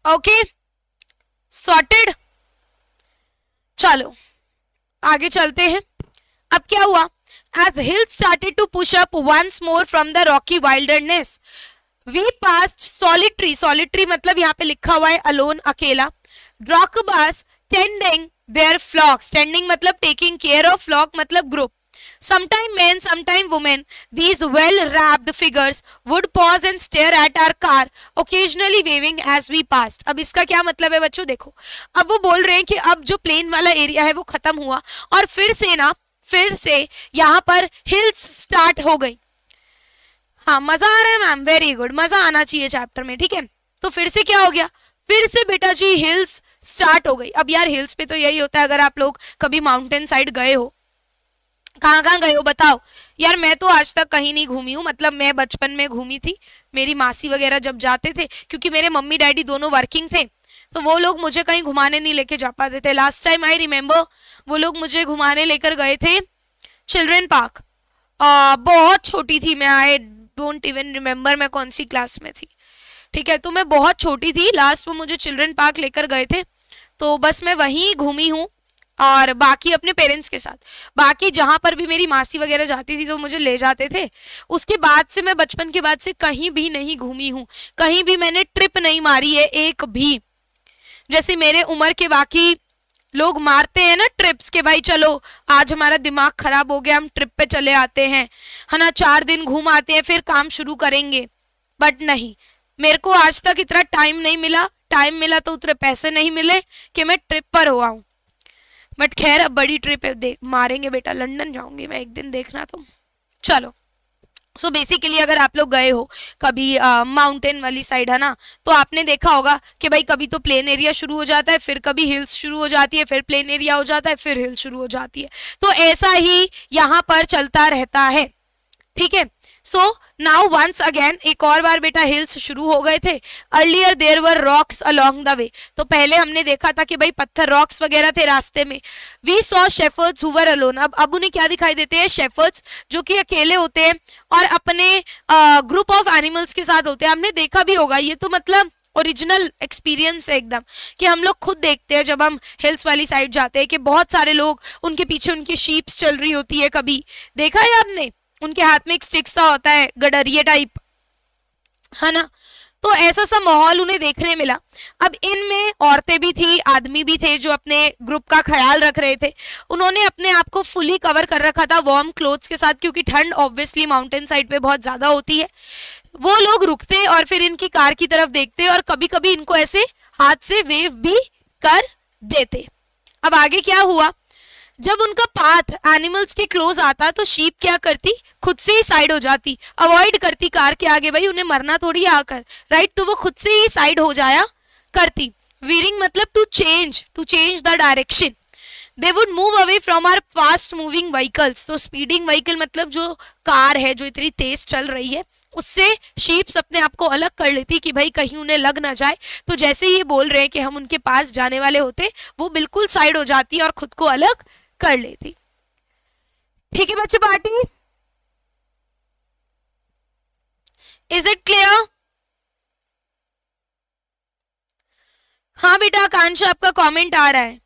ओके सॉर्टेड चलो, आगे चलते हैं। अब क्या हुआ? As hill started to push up once more from the rocky wilderness we passed solitary solitary मतलब यहाँ पे लिखा हुआ है अलोन अकेला। Drokpas tending their flock standing मतलब टेकिंग केयर ऑफ़ फ्लॉक मतलब group Sometime men, sometime women, these well-wrapped figures would pause and stare at our car, occasionally waving as we passed. अब इसका क्या मतलब है बच्चों? देखो। अब वो बोल रहे हैं कि अब जो प्लेन वाला एरिया है वो खत्म हुआ और फिर से ना फिर से यहाँ पर हिल्स स्टार्ट हो गई। हाँ मज़ा आ रहा है मैम वेरी गुड मज़ा आना चाहिए चैप्टर में ठीक है? तो फिर से क्या हो गया? फिर से बेटा जी हिल्स स्टार्ट हो गई। अब यार हिल्स पे तो यही होता है अगर आप लोग कभी माउंटेन साइड गए हो कहाँ कहाँ गए हो बताओ। यार मैं तो आज तक कहीं नहीं घूमी हूँ मतलब मैं बचपन में घूमी थी, मेरी मासी वगैरह जब जाते थे, क्योंकि मेरे मम्मी डैडी दोनों वर्किंग थे तो वो लोग मुझे कहीं घुमाने नहीं लेके जा पाते थे। लास्ट टाइम आई रिमेम्बर वो लोग मुझे घुमाने लेकर गए थे चिल्ड्रेन पार्क बहुत छोटी थी मैं आई डोंट इवन रिमेम्बर मैं कौन सी क्लास में थी। ठीक है तो मैं बहुत छोटी थी लास्ट वो मुझे चिल्ड्रेन पार्क लेकर गए थे तो बस मैं वहीं घूमी हूँ। और बाकी अपने पेरेंट्स के साथ। बाकी जहाँ पर भी मेरी मासी वगैरह जाती थी तो मुझे ले जाते थे। उसके बाद से मैं बचपन के बाद से कहीं भी नहीं घूमी हूँ। कहीं भी मैंने ट्रिप नहीं मारी है एक भी। जैसे मेरे उम्र के बाकी लोग मारते हैं ना ट्रिप्स के, भाई चलो, आज हमारा दिमाग खराब हो गया, हम ट्रिप पे चले आते हैं। है ना, चार दिन घूम आते हैं, फिर काम शुरू करेंगे। बट नहीं, मेरे को आज तक इतना टाइम नहीं मिला। टाइम मिला तो उतने पैसे नहीं मिले कि मैं ट्रिप पर हूँ। बट खैर, अब बड़ी ट्रिप है, देख, मारेंगे बेटा लंदन जाऊँगी मैं, एक दिन देखना तो। चलो। सो so बेसिकली अगर आप लोग गए हो, कभी माउंटेन वाली साइड है ना तो आपने देखा होगा कि भाई कभी तो प्लेन एरिया शुरू हो जाता है, फिर कभी हिल्स शुरू हो जाती है, फिर प्लेन एरिया हो जाता है, फिर हिल्स शुरू हो जाती है। तो ऐसा ही यहाँ पर चलता रहता है। ठीक है? सो नाउ वंस अगेन एक और बार बेटा हिल्स शुरू हो गए थे। Earlier there were rocks along the way तो पहले हमने देखा था कि भाई पत्थर रॉक्स वगैरह थे रास्ते में। वी सॉ शेफर्ड्स हुवर अलोन अब अब उन्हें क्या दिखाई देते हैं? शेफर्ड्स जो कि अकेले होते हैं और अपने ग्रुप ऑफ़ एनिमल्स के साथ होते हैं। हमने देखा भी होगा, ये तो मतलब ओरिजिनल एक्सपीरियंस है एकदम, कि हम लोग खुद देखते हैं जब हम हिल्स वाली साइड जाते हैं कि बहुत सारे लोग, उनके पीछे उनकी शीप्स चल रही होती है कभी। देखा है आपने? उनके हाथ में एक स्टिक सा होता है गडरिए टाइप है ना? तो ऐसा सा माहौल उन्हें देखने मिला। अब इनमें औरतें भी थी, आदमी भी थे जो अपने ग्रुप का ख्याल रख रहे थे। उन्होंने अपने आप को फुली कवर कर रखा था वार्म क्लोथ्स के साथ, क्योंकि ठंड ऑब्वियसली माउंटेन साइड पे बहुत ज़्यादा होती है। वो लोग रुकते और फिर इनकी कार की तरफ़ देखते और कभी कभी इनको ऐसे हाथ से वेव भी कर देते। अब आगे क्या हुआ? जब उनका पाथ एनिमल्स के क्लोज आता तो शीप क्या करती? खुद से ही साइड हो जाती। अवॉइड करती कार के आगे भाई, उन्हें मरना थोड़ी आकर। राइट तो वो खुद से ही साइड हो जाया, करती। वीरिंग मतलब to change to change the direction they would move away from our fast moving vehicles तो स्पीडिंग व्हीकल मतलब जो कार है, जो इतनी तेज चल रही है, उससे शीप्स अपने आप को अलग कर लेती कि भाई, कहीं उन्हें लग ना जाए। तो जैसे ही ये बोल रहे हैं कि हम उनके पास जाने वाले होते, वो बिल्कुल साइड हो जाती और खुद को अलग कर लेती। ठीक है बच्चे पार्टी? इज़ इट क्लियर हाँ बेटा, आकांक्षा, आपका कमेंट आ रहा है।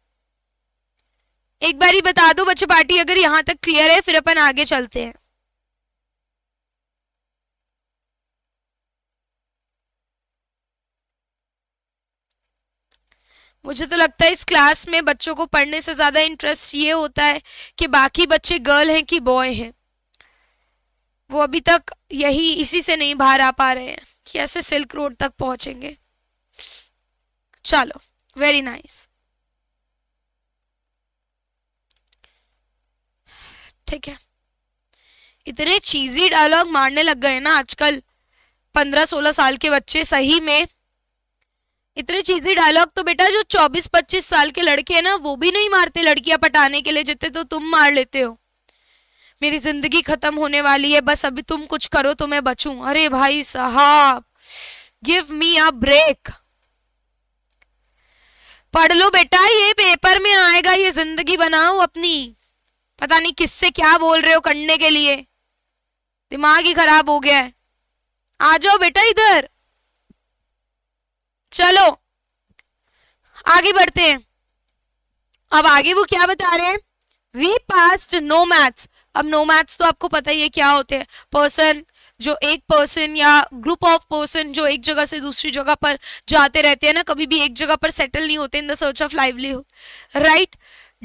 एक बार ही बता दो बच्चे पार्टी, अगर यहाँ तक क्लियर है, फिर अपन आगे चलते हैं। मुझे तो लगता है इस क्लास में बच्चों को पढ़ने से ज़्यादा इंटरेस्ट ये होता है कि बाकी बच्चे गर्ल हैं कि बॉय हैं। वो अभी तक यही इसी से नहीं बाहर आ पा रहे हैं कि ऐसे सिल्क रोड तक पहुँचेंगे। चलो वेरी नाइस ठीक है। इतने चीजी डायलॉग मारने लग गए ना आजकल। पंद्रह सोलह साल के बच्चे सही में इतने चीजी डायलॉग तो बेटा जो 24-25 साल के लड़के हैं ना, वो भी नहीं मारते लड़कियाँ पटाने के लिए जितने तो तुम मार लेते हो। मेरी ज़िंदगी खत्म होने वाली है, बस अभी तुम कुछ करो तो मैं बचूं। अरे भाई साहब गिव मी अ ब्रेक पढ़ लो बेटा, ये पेपर में आएगा, ये ज़िंदगी बनाओ अपनी। पता नहीं किससे क्या बोल रहे हो करने के लिए। दिमाग ही खराब हो गया है। आ जाओ बेटा इधर। चलो, आगे बढ़ते हैं। अब आगे वो क्या बता रहे हैं? वी पास्ट नो मैथ्स अब नो मैथ्स तो आपको पता ही है क्या होते हैं। पर्सन जो एक पर्सन या ग्रुप ऑफ़ पर्सन जो एक जगह से दूसरी जगह पर जाते रहते हैं ना, कभी भी एक जगह पर सेटल नहीं होते in the search of livelihood right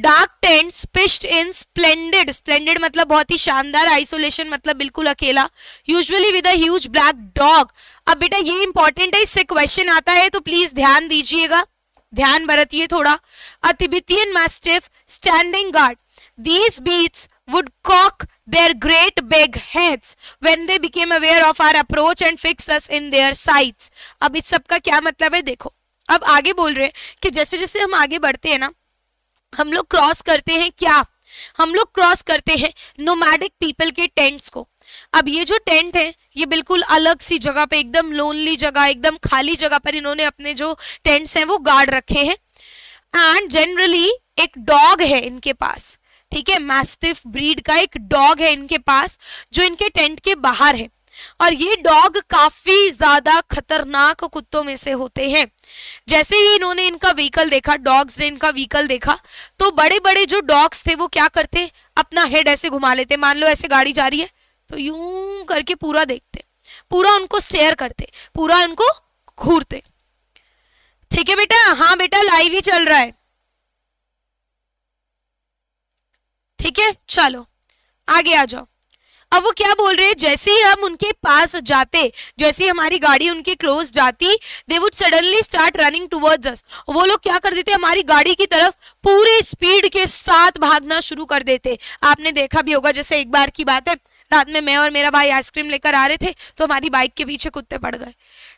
dark tents pitched in splendid splendid मतलब बहुत ही शानदार आइसोलेशन मतलब बिल्कुल अकेला। Usually with huge black dog अब बेटा ये इंपॉर्टेंट है, इससे क्वेश्चन आता है तो प्लीज़ ध्यान दीजिएगा। ध्यान बरतिए थोड़ा। A Tibetan mastiff standing guard these beasts would cock their great big heads when they became aware of our approach and fix us in their sights. अब इस सब का क्या मतलब है? देखो, अब आगे बोल रहे हैं कि जैसे जैसे हम आगे बढ़ते हैं ना हम लोग क्रॉस करते हैं क्या? हम लोग क्रॉस करते हैं नोमैडिक पीपल के टेंट्स को। अब ये जो टेंट है, ये बिल्कुल अलग सी जगह पे, एकदम लोनली जगह, एकदम खाली जगह पर इन्होंने अपने जो टेंट्स हैं वो गार्ड रखे हैं। एंड जनरली एक डॉग है इनके पास, ठीक है? मैस्टिफ ब्रीड का एक डॉग है इनके पास, जो इनके टेंट के बाहर है। और ये डॉग काफ़ी ज़्यादा खतरनाक कुत्तों में से होते हैं। जैसे ही इन्होंने इनका व्हीकल देखा, डॉग्स ने इनका व्हीकल देखा तो बड़े बड़े जो डॉग्स थे वो क्या करते? अपना हेड ऐसे घुमा लेते, मान लो ऐसे गाड़ी जा रही है तो यूँ करके पूरा देखते, पूरा उनको शेयर करते, पूरा उनको घूरते। ठीक है बेटा? हाँ बेटा लाइव ही चल रहा है। ठीक है? चलो, आगे आ जाओ। अब वो क्या बोल रहे हैं? जैसे ही हम उनके पास जाते, जैसे ही हमारी गाड़ी उनके क्लोज जाती they would suddenly start running towards us वो लोग क्या कर देते? हमारी गाड़ी की तरफ़ पूरे स्पीड के साथ भागना शुरू कर देते। आपने देखा भी होगा, जैसे एक बार की बात है, रात में मैं और मेरा भाई आइसक्रीम लेकर आ रहे थे तो हमारी बाइक के पीछे कुत्ते पड़ गए।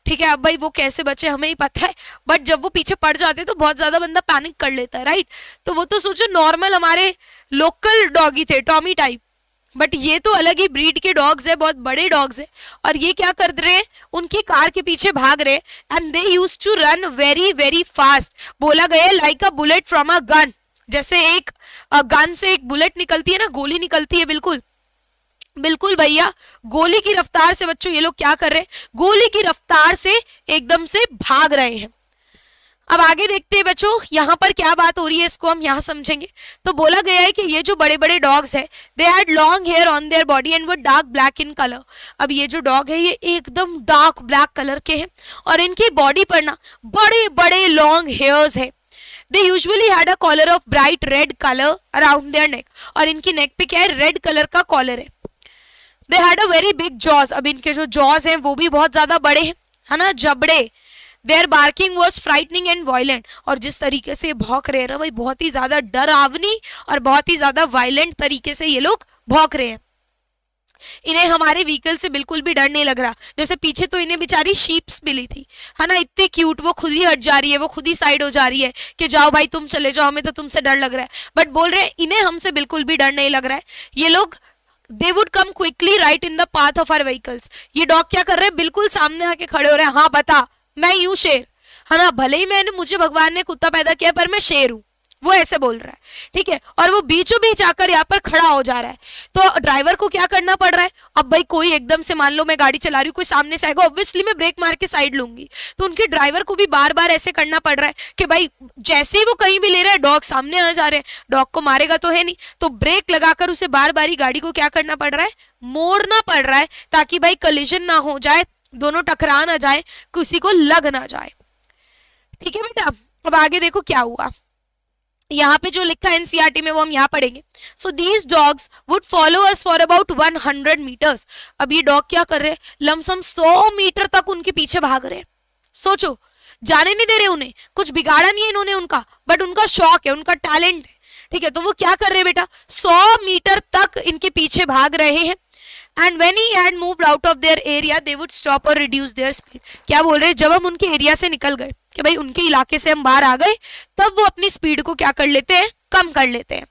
ठीक है, अब भाई वो कैसे बचे हमें ही पता है बट जब वो पीछे पड़ जाते तो बहुत ज़्यादा बंदा पैनिक कर लेता है राइट तो वो तो सोचो नॉर्मल हमारे लोकल डॉगी थे टॉमी टाइप बट ये तो अलग ही ब्रीड के डॉग्स है, बहुत बड़े डॉग्स है। और ये क्या कर रहे हैं? उनकी कार के पीछे भाग रहे and they used to run very very fast बोला गया like a bullet from a gun जैसे एक गन से एक बुलेट निकलती है ना, गोली निकलती है, बिल्कुल। बिल्कुल भैया, गोली की रफ्तार से बच्चों, ये लोग क्या कर रहे हैं? गोली की रफ्तार से एकदम से भाग रहे हैं। अब आगे देखते हैं बच्चों, यहाँ पर क्या बात हो रही है इसको हम यहाँ समझेंगे। तो बोला गया है कि ये जो बड़े बड़े डॉग्स है they had long hair on their body and वो डार्क ब्लैक इन कलर अब ये जो डॉग है, ये एकदम डार्क ब्लैक कलर के हैं और इनकी बॉडी पर ना बड़े बड़े लॉन्ग हेयर्स है। They usually had a collar of bright red colour around their neck और इनकी नेक पे क्या है रेड कलर का कॉलर है। They had a very big jaws अब इनके जो जॉज हैं, वो भी बहुत ज़्यादा बड़े हैं, है ना? जबड़े। Their barking was frightening and violent और जिस तरीके से भौंक रहे हैं भाई, बहुत ही ज़्यादा डरावनी और बहुत ही ज़्यादा वायलेंट तरीके से ये लोग भौंक रहे हैं। इन्हें हमारे व्हीकल से बिल्कुल भी डर नहीं लग रहा। जैसे पीछे तो इन्हें बेचारी शीप्स मिली थी। है ना, इतनी क्यूट वो खुद ही हट जा रही है, वो खुद ही साइड हो जा रही है कि जाओ भाई, तुम चले जाओ, हमें तो तुमसे डर लग रहा है। बट बोल रहे हैं, इन्हें हमसे बिल्कुल भी डर नहीं लग रहा है। ये लोग they would come quickly right in the path of our vehicles ये डॉग क्या कर रहे हैं? बिल्कुल सामने आके खड़े हो रहे हैं। हाँ बता। मैं यूँ शेर। है ना, भले ही मैंने मुझे भगवान ने कुत्ता पैदा किया, पर मैं शेर हूँ। वो ऐसे बोल रहा है, ठीक है? और वो बीचों बीच आकर यहाँ पर खड़ा हो जा रहा है। तो ड्राइवर को क्या करना पड़ रहा है? अब भाई कोई एकदम से, मान लो मैं गाड़ी चला रही हूँ, कोई सामने से आएगा ऑब्वियसली मैं ब्रेक मार के साइड लूँगी। तो उनके ड्राइवर को भी बार बार ऐसे करना पड़ रहा है कि भाई, जैसे ही वो कहीं भी ले रहा है डॉग सामने आ जा रहे हैं। डॉग को मारेगा तो है नहीं। तो ब्रेक लगाकर उसे बार बार ही गाड़ी को क्या करना पड़ रहा है? मोड़ना पड़ रहा है, ताकि भाई कलिजन ना हो जाए दोनों टकरा ना जाए, किसी को लग ना जाए। ठीक है बेटा, अब आगे देखो क्या हुआ। यहाँ पे जो लिखा है एनसीआरटी में, वो हम यहाँ पढ़ेंगे। So these dogs would follow us for about 100 metres अब ये डॉग क्या कर रहे हैं? लमसम 100 मीटर तक उनके पीछे भाग रहे हैं। सोचो, जाने नहीं दे रहे उन्हें। कुछ बिगाड़ा नहीं है इन्होंने उनका बट उनका शौक है, उनका टैलेंट है। ठीक है तो वो क्या कर रहे हैं बेटा? 100 मीटर तक इनके पीछे भाग रहे हैं। And when he had moved out of their area they would stop और रिड्यूस देयर स्पीड क्या बोल रहे हैं? जब हम उनके एरिया से निकल गए, कि भाई उनके इलाके से हम बाहर आ गए, तब वो अपनी स्पीड को क्या कर लेते हैं? कम कर लेते हैं।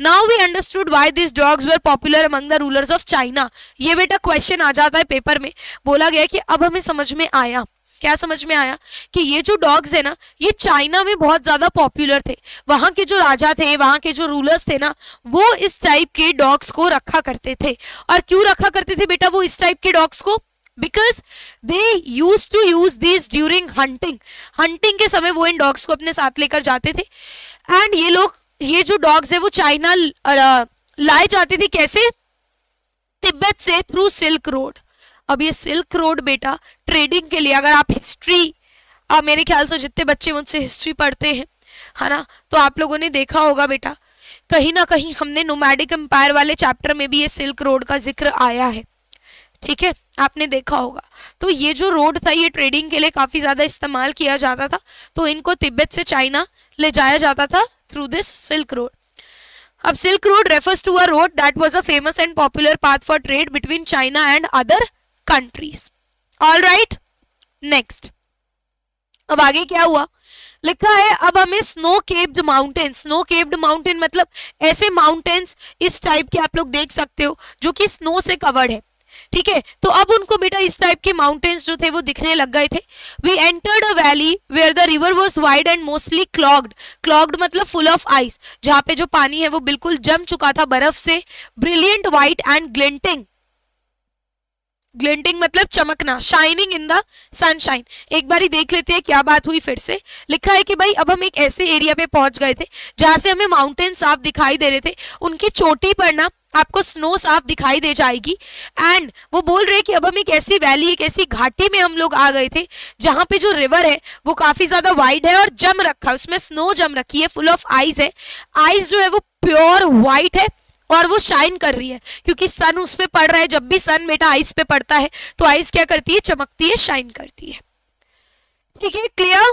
Now we understood why this dogs were popular among the rulers of China ये बेटा क्वेश्चन आ जाता है पेपर में। बोला गया कि अब हमें समझ में आया। क्या समझ में आया कि ये जो डॉग्स है ना, ये चाइना में बहुत ज़्यादा पॉपुलर थे। वहाँ के जो राजा थे, वहाँ के जो रूलर्स थे ना, वो इस टाइप के डॉग्स को रखा करते थे। और क्यों रखा करते थे बेटा वो इस टाइप के डॉग्स को? Because they used to use this during hunting hunting के समय वो इन डॉग्स को अपने साथ लेकर जाते थे। एंड ये लोग, ये जो डॉग्स है वो चाइना लाए जाते थे कैसे? तिब्बत से थ्रू सिल्क रोड अब ये सिल्क रोड बेटा ट्रेडिंग के लिए अगर आप हिस्ट्री आप मेरे ख्याल से जितने बच्चे मुझसे हिस्ट्री पढ़ते हैं, है ना? तो आप लोगों ने देखा होगा बेटा, कहीं ना कहीं हमने नोमैडिक एम्पायर वाले चैप्टर में भी ये सिल्क रोड का ज़िक्र आया है। ठीक है? आपने देखा होगा। तो ये जो रोड था, ये ट्रेडिंग के लिए काफ़ी ज़्यादा इस्तेमाल किया जाता था। तो इनको तिब्बत से चाइना ले जाया जाता था थ्रू दिस सिल्क रोड अब silk road refers to a road that was a famous and popular path for trade between China and other countries all right next अब आगे क्या हुआ? लिखा है, अब हमें snow capped mountain snow capped mountain मतलब ऐसे माउंटेन्स इस टाइप के आप लोग देख सकते हो, जो कि स्नो से कवर्ड है। ठीक है? तो अब उनको बेटा इस टाइप के माउंटेन्स जो थे, वो दिखने लग गए थे। We entered a valley where the river was wide and mostly clogged clogged मतलब फुल ऑफ़ आइस जहाँ पे जो पानी है, वो बिल्कुल जम चुका था बर्फ़ से। Brilliant white and glinting glinting मतलब चमकना शाइनिंग इन द सनशाइन एक बार ही देख लेते हैं क्या बात हुई फिर से। लिखा है कि भाई, अब हम एक ऐसे एरिया पे पहुँच गए थे, जहाँ से हमें माउंटेन साफ़ दिखाई दे रहे थे। उनकी चोटी पर ना आपको स्नो साफ़ दिखाई दे जाएगी। एंड वो बोल रहे कि अब हम एक ऐसी वैली एक ऐसी घाटी में हम लोग आ गए थे, जहाँ पे जो रिवर है, वो काफ़ी ज़्यादा वाइड है और जम रखा है। उसमें स्नो जम रखी है फुल ऑफ़ आइस है। आइस जो है वो प्योर व्हाइट है। और वो शाइन कर रही है। क्योंकि सन उस पर पड़ रहा है, जब भी सन बेटा आइस पे पड़ता है तो आइस क्या करती है? चमकती है शाइन करती है। ठीक है clear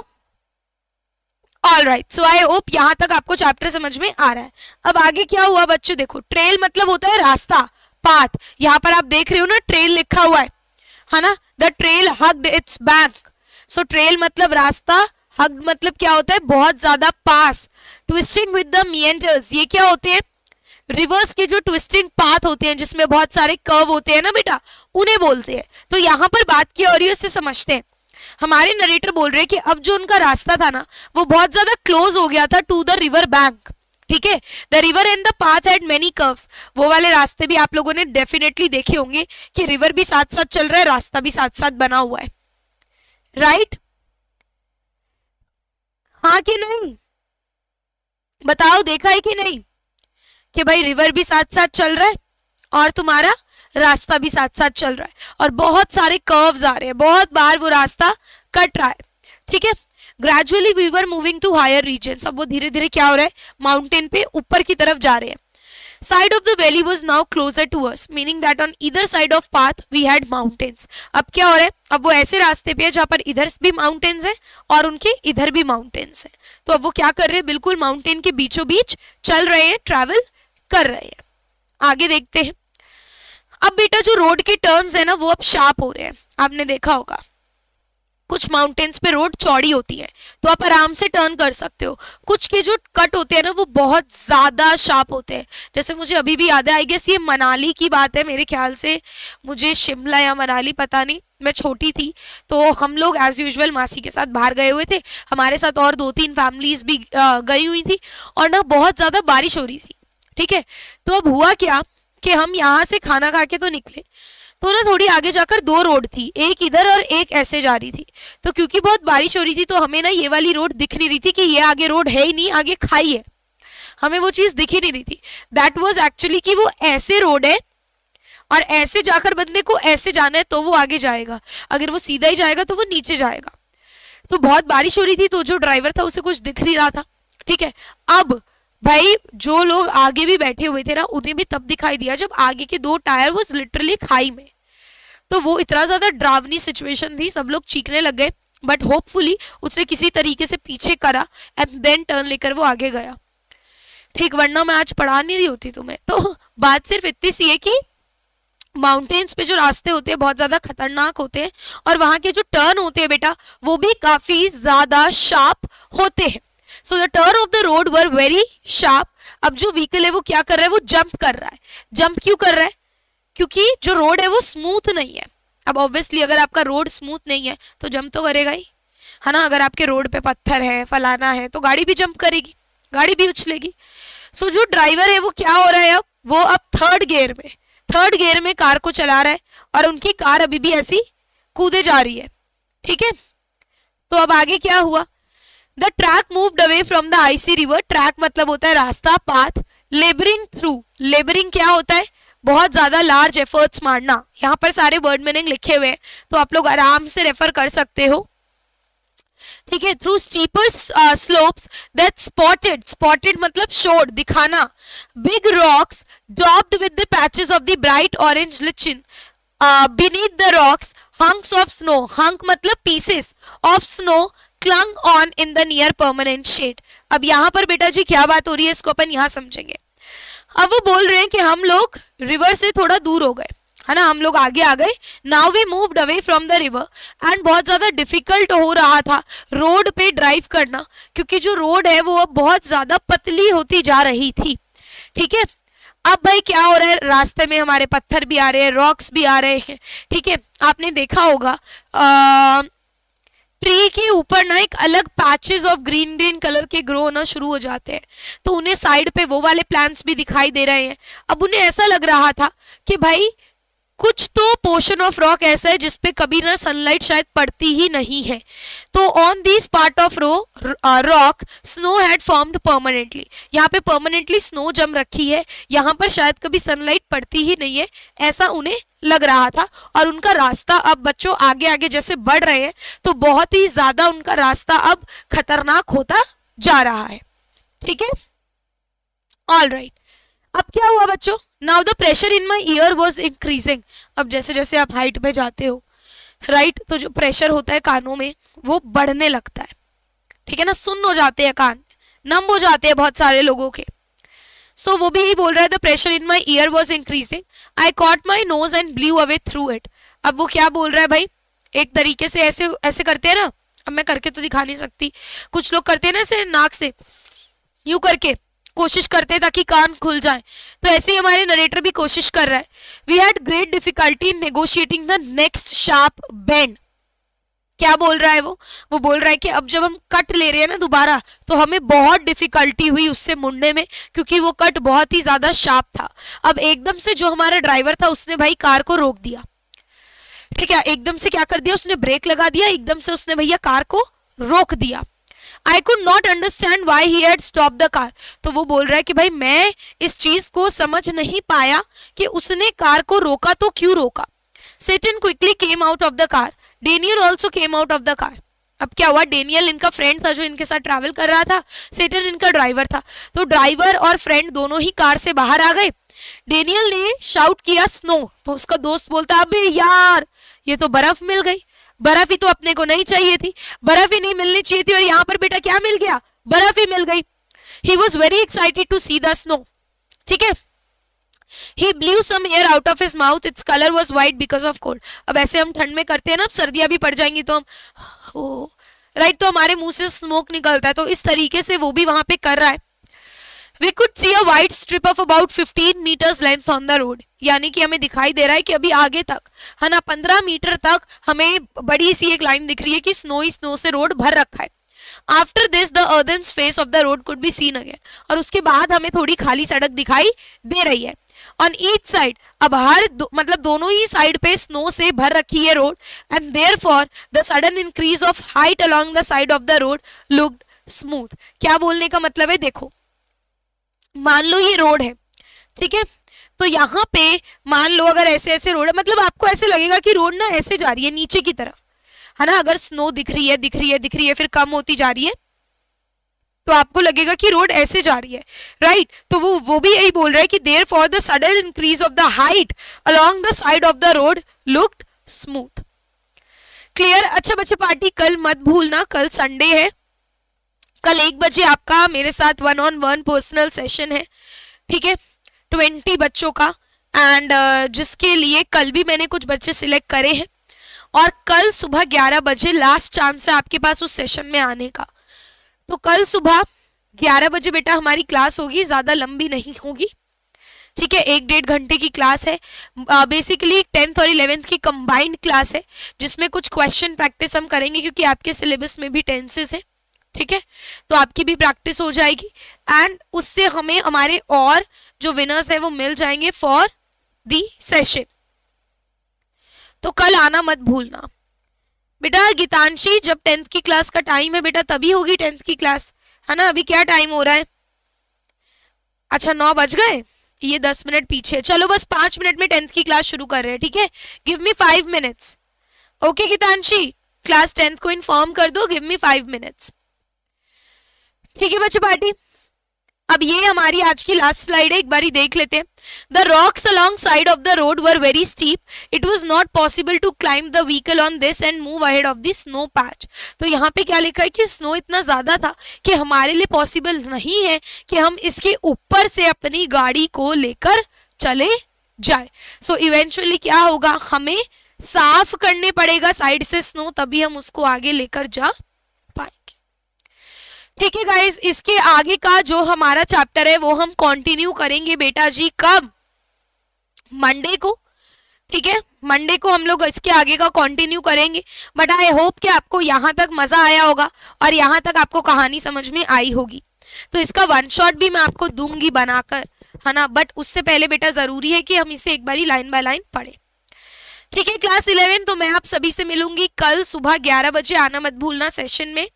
all right so I hope यहाँ तक आपको चैप्टर समझ में आ रहा है। अब आगे क्या हुआ बच्चों, देखो ट्रेल मतलब होता है रास्ता पाथ यहाँ पर आप देख रहे हो ना ट्रेल लिखा हुआ है है ना? The trail hugged its bank so trail मतलब रास्ता हग मतलब क्या होता है? बहुत ज़्यादा पास। ट्विस्टिंग विद द मियंटर्स ये क्या होते हैं? रिवर्स के जो ट्विस्टिंग पाथ होते हैं, जिसमें बहुत सारे कर्व होते हैं ना बेटा, उन्हें बोलते हैं। तो यहाँ पर बात की और से समझते हैं। हमारे नरेटर बोल रहे हैं कि अब जो उनका रास्ता था ना, वो बहुत ज़्यादा क्लोज हो गया था टू द रिवर बैंक ठीक है? The river and the path had many curves वो वाले रास्ते भी आप लोगों ने डेफिनेटली देखे होंगे कि रिवर भी साथ साथ चल रहा है, रास्ता भी साथ साथ बना हुआ है। Right right? हाँ कि नहीं? बताओ, देखा है कि नहीं? कि भाई रिवर भी साथ साथ चल रहा है और तुम्हारा रास्ता भी साथ साथ चल रहा है। और बहुत सारे कर्व्स आ रहे हैं। बहुत बार वो रास्ता कट रहा है। ठीक है? Gradually we were moving to higher region अब वो धीरे धीरे क्या हो रहा है? माउंटेन पे ऊपर की तरफ़ जा रहे हैं। Side of the valley was now closer to us meaning that on इधर side of path we had mountains अब क्या हो रहा है? अब वो ऐसे रास्ते पे है जहाँ पर इधर भी माउंटेन्स है और उनके इधर भी माउंटेन्स है। तो अब वो क्या कर रहे हैं? बिल्कुल माउंटेन के बीचों बीच चल रहे हैं ट्रेवल कर रहे हैं। आगे देखते हैं। अब बेटा जो रोड के टर्न्स है ना, वो अब शार्प हो रहे हैं। आपने देखा होगा। कुछ माउंटेन्स पे रोड चौड़ी होती है। तो आप आराम से टर्न कर सकते हो। कुछ के जो कट होते हैं ना, वो बहुत ज़्यादा शार्प होते हैं। जैसे मुझे अभी भी याद है आई गेस ये मनाली की बात है मेरे ख्याल से। मुझे शिमला या मनाली पता नहीं। मैं छोटी थी तो हम लोग एज यूजल मासी के साथ बाहर गए हुए थे। हमारे साथ और दो तीन फैमिलीज़ भी गई हुई थी। और ना बहुत ज़्यादा बारिश हो रही थी। ठीक है? तो अब हुआ क्या कि हम यहाँ से खाना खा के तो निकले तो ना थोड़ी आगे जाकर दो रोड थी, एक इधर और एक ऐसे जा रही थी। तो क्योंकि बहुत बारिश हो रही थी तो हमें ना ये वाली रोड दिख नहीं रही थी कि ये आगे रोड है ही नहीं, आगे खाई है। हमें वो चीज़ दिख ही नहीं रही थी। दैट वॉज़ एक्चुअली कि वो ऐसे रोड है और ऐसे जाकर बंदे को ऐसे जाना है तो वो आगे जाएगा। अगर वो सीधा ही जाएगा तो वो नीचे जाएगा। तो बहुत बारिश हो रही थी तो जो ड्राइवर था उसे कुछ दिख नहीं रहा था। ठीक है? अब भाई, जो लोग आगे भी बैठे हुए थे ना, उन्हें भी तब दिखाई दिया जब आगे के दो टायर वो लिटरली खाई में। तो वो इतना ज़्यादा ड्रावनी सिचुएशन थी, सब लोग चीखने लग गए बट होपफुली उसने किसी तरीके से पीछे करा एंड देन टर्न लेकर वो आगे गया। ठीक, वरना मैं आज पढ़ा नहीं रही होती तुम्हें। तो बात सिर्फ़ इतनी सी है कि माउंटेन्स पे जो रास्ते होते हैं, बहुत ज़्यादा खतरनाक होते हैं, और वहाँ के जो टर्न होते हैं बेटा, वो भी काफ़ी ज़्यादा शार्प होते हैं। So the turn of the road were very sharp अब जो व्हीकल है वो क्या कर रहा है? वो जंप कर रहा है। जंप क्यों कर रहा है? क्योंकि जो रोड है वो स्मूथ नहीं है। अब ऑब्वियसली अगर आपका रोड स्मूथ नहीं है तो जंप तो करेगा ही। है ना? अगर आपके रोड पे पत्थर है फलाना है तो गाड़ी भी जंप करेगी। गाड़ी भी उछलेगी। सो so, जो ड्राइवर है वो क्या हो रहा है अब? वो अब थर्ड गियर में। थर्ड गियर में कार को चला रहा है और उनकी कार अभी भी ऐसी कूदे जा रही है। ठीक है? तो अब आगे क्या हुआ? The track moved away from the icy river track मतलब होता है रास्ता पाथ लेबरिंग थ्रू लेबरिंग क्या होता है? बहुत ज़्यादा लार्ज एफर्ट्स मारना. यहाँ पर सारे वर्ड मीनिंग लिखे हुए हैं तो आप लोग आराम से रेफर कर सकते हो। ठीक है through steeper slopes that spotted spotted मतलब शोड दिखाना. Big rocks doped with the patches of the bright orange lichen beneath the rocks hunks of snow hunk मतलब pieces of snow clung on in the near permanent shade अब यहाँ पर बेटा जी क्या बात हो रही है, इसको अपन यहाँ समझेंगे। अब वो बोल रहे हैं कि हम लोग रिवर से थोड़ा दूर हो गए, है ना? हम लोग आगे आ गए। Now we moved away from the river and बहुत ज़्यादा डिफ़िकल्ट हो रहा था रोड पे ड्राइव करना, क्योंकि जो रोड है वो अब बहुत ज़्यादा पतली होती जा रही थी। ठीक है? अब भाई क्या हो रहा है? रास्ते में हमारे पत्थर भी आ रहे हैं रॉक्स भी आ रहे हैं। ठीक है? आपने देखा होगा ट्री के ऊपर ना एक अलग patches of green green colour के ग्रो होना शुरू हो जाते हैं। तो उन्हें साइड पे वो वाले प्लांट्स भी दिखाई दे रहे हैं। अब उन्हें ऐसा लग रहा था कि भाई कुछ तो पोर्शन ऑफ़ रॉक ऐसा है जिसपे कभी ना सनलाइट शायद पड़ती ही नहीं है। तो on this part of row rock snow had formed permanently यहाँ पे परमानेंटली स्नो जम रखी है। यहाँ पर शायद कभी सनलाइट पड़ती ही नहीं है। ऐसा उन्हें लग रहा था। और उनका रास्ता अब बच्चों आगे आगे जैसे बढ़ रहे हैं तो बहुत ही ज़्यादा उनका रास्ता अब खतरनाक होता जा रहा है। ठीक है? ऑल राइट अब क्या हुआ बच्चों? Now the pressure in my ear was increasing अब जैसे जैसे आप हाइट पे जाते हो राइट right? तो जो प्रेशर होता है कानों में वो बढ़ने लगता है। ठीक है ना? सुन हो जाते हैं कान नम हो जाते हैं बहुत सारे लोगों के। सो so, वो भी बोल रहा है the pressure in my ear was increasing I caught my nose and blew away through it अब वो क्या बोल रहा है भाई? एक तरीके से ऐसे ऐसे करते हैं ना? अब मैं करके तो दिखा नहीं सकती। कुछ लोग करते हैं ना ऐसे नाक से? यू करके। कोशिश करते हैं ताकि कान खुल जाए। तो ऐसे ही हमारे नरेटर भी कोशिश कर रहा है। We had great difficulty in negotiating the next sharp bend क्या बोल रहा है वो? वो बोल रहा है कि अब जब हम कट ले रहे हैं ना दोबारा तो हमें बहुत डिफिकल्टी हुई उससे मुड़ने में, क्योंकि वो कट बहुत ही ज़्यादा शार्प था। अब एकदम से जो हमारा ड्राइवर था, उसने भाई कार को रोक दिया। ठीक है, एकदम से क्या कर दिया? उसने ब्रेक लगा दिया, एकदम से उसने भैया कार को रोक दिया। I could not understand why he had stop the car तो वो बोल रहा है कि भाई, मैं इस चीज़ को समझ नहीं पाया कि उसने कार को रोका तो क्यों रोका? Seton quickly came out of the car Daniel also came out of the car अब क्या हुआ? डेनियल इनका फ्रेंड था जो इनके साथ ट्रैवल कर रहा था। सेटन इनका ड्राइवर था। तो ड्राइवर और फ्रेंड दोनों ही कार से बाहर आ गए। डेनियल ने शाउट किया स्नो तो उसका दोस्त बोलता, अबे यार, ये तो बर्फ़ मिल गई। बर्फ़ ही तो अपने को नहीं चाहिए थी। बर्फ़ ही नहीं मिलनी चाहिए थी और यहाँ पर बेटा क्या मिल गया? बर्फ़ ही मिल गई। He was very excited to see the snow ठीक है? He blew some air out of his mouth its colour was white because of cold अब ऐसे हम ठंड में करते हैं ना, अब सर्दियाँ भी पड़ जाएँगी तो हम राइट तो हमारे मुँह से स्मोक निकलता है। तो इस तरीके से वो भी वहाँ पे कर रहा है। We could see a white strip of about 15 metres length on the road यानी कि हमें दिखाई दे रहा है कि अभी आगे तक है ना 15 मीटर तक हमें बड़ी सी एक लाइन दिख रही है कि स्नो ही स्नो से रोड भर रखा है। After this the earthen face of the road could be seen again और उसके बाद हमें थोड़ी खाली सड़क दिखाई दे रही है। ऑन ईच साइड अब हर दो, मतलब दोनों ही साइड पे स्नो से भर रखी है road and there for the sudden increase of height along the side of the road looked smooth क्या बोलने का मतलब है? देखो मान लो ये रोड है, ठीक है? तो यहाँ पे मान लो अगर ऐसे ऐसे रोड है मतलब आपको ऐसे लगेगा कि रोड ना ऐसे जा रही है, नीचे की तरफ़, है ना? अगर स्नो दिख रही है, दिख रही है, दिख रही है, फिर कम होती जा रही है तो आपको लगेगा कि रोड ऐसे जा रही है राइट right? तो वो वो भी यही बोल रहा है कि there for the sudden increase of the height along the side of the road looked smooth clear अच्छा बच्चे पार्टी कल मत भूलना, कल संडे है। कल एक बजे आपका मेरे साथ one on one personal session है ठीक है? ट्वेंटी बच्चों का एंड uh, जिसके लिए कल भी मैंने कुछ बच्चे सिलेक्ट करे हैं और कल सुबह ग्यारह बजे लास्ट चांस है आपके पास उस सेशन में आने का। तो कल सुबह ग्यारह बजे बेटा हमारी क्लास होगी ज़्यादा लंबी नहीं होगी ठीक है? एक डेढ़ घंटे की क्लास है। बेसिकली टेंथ और इलेवेंथ की कंबाइंड क्लास है जिसमें कुछ क्वेश्चन प्रैक्टिस हम करेंगे क्योंकि आपके सिलेबस में भी टेंसेस है। ठीक है? तो आपकी भी प्रैक्टिस हो जाएगी। एंड उससे हमें हमारे और जो विनर्स है वो मिल जाएँगे फॉर दी सेशन तो कल आना मत भूलना। बेटा, गीतांशी, जब टेंथ की क्लास का टाइम है बेटा, तभी होगी टेंथ की क्लास है ना? अभी क्या टाइम हो रहा है? अच्छा नौ बज गए? ये दस मिनट पीछे चलो बस पाँच मिनट में टेंथ की क्लास शुरू कर रहे हैं, ठीक है? Give me five minutes okay Geetanshi? Class tenth को इन्फॉर्म कर दो गिव मी फाइव मिनट्स ठीक है बच्चे पार्टी अब ये हमारी आज की लास्ट स्लाइड है एक बारी देख लेते हैं। The rocks along side of the road were very steep it was not possible to climb the vehicle on this and move ahead of the snow patch तो यहाँ पे क्या लिखा है कि स्नो इतना ज़्यादा था कि हमारे लिए पॉसिबल नहीं है कि हम इसके ऊपर से अपनी गाड़ी को लेकर चले जाए। सो so, इवेंचुअली क्या होगा? हमें साफ़ करने पड़ेगा साइड से स्नो तभी हम उसको आगे लेकर जा ठीक है गाइस इसके आगे का जो हमारा चैप्टर है, वो हम कंटिन्यू करेंगे बेटा जी कब? मंडे को। ठीक है? मंडे को हम लोग इसके आगे का कंटिन्यू करेंगे। बट आई होप कि आपको यहाँ तक मज़ा आया होगा और यहाँ तक आपको कहानी समझ में आई होगी। तो इसका वन शॉट भी मैं आपको दूँगी बनाकर, है ना? बट उससे पहले बेटा ज़रूरी है कि हम इसे एक बारी लाइन बाय लाइन पढ़े। ठीक है क्लास इलेवन तो मैं आप सभी से मिलूँगी कल सुबह ग्यारह बजे, आना मत भूलना सेशन में।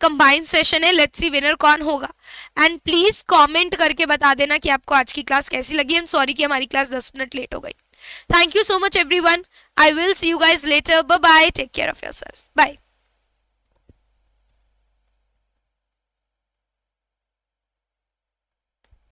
कंबाइंड सेशन है लेट्स सी विनर कौन होगा। एंड प्लीज़ कमेंट करके बता देना कि आपको आज की क्लास कैसी लगी। एंड सॉरी कि हमारी क्लास 10 मिनट लेट हो गई। Thank you so much everyone I will see you guys later bye bye take care of yourself bye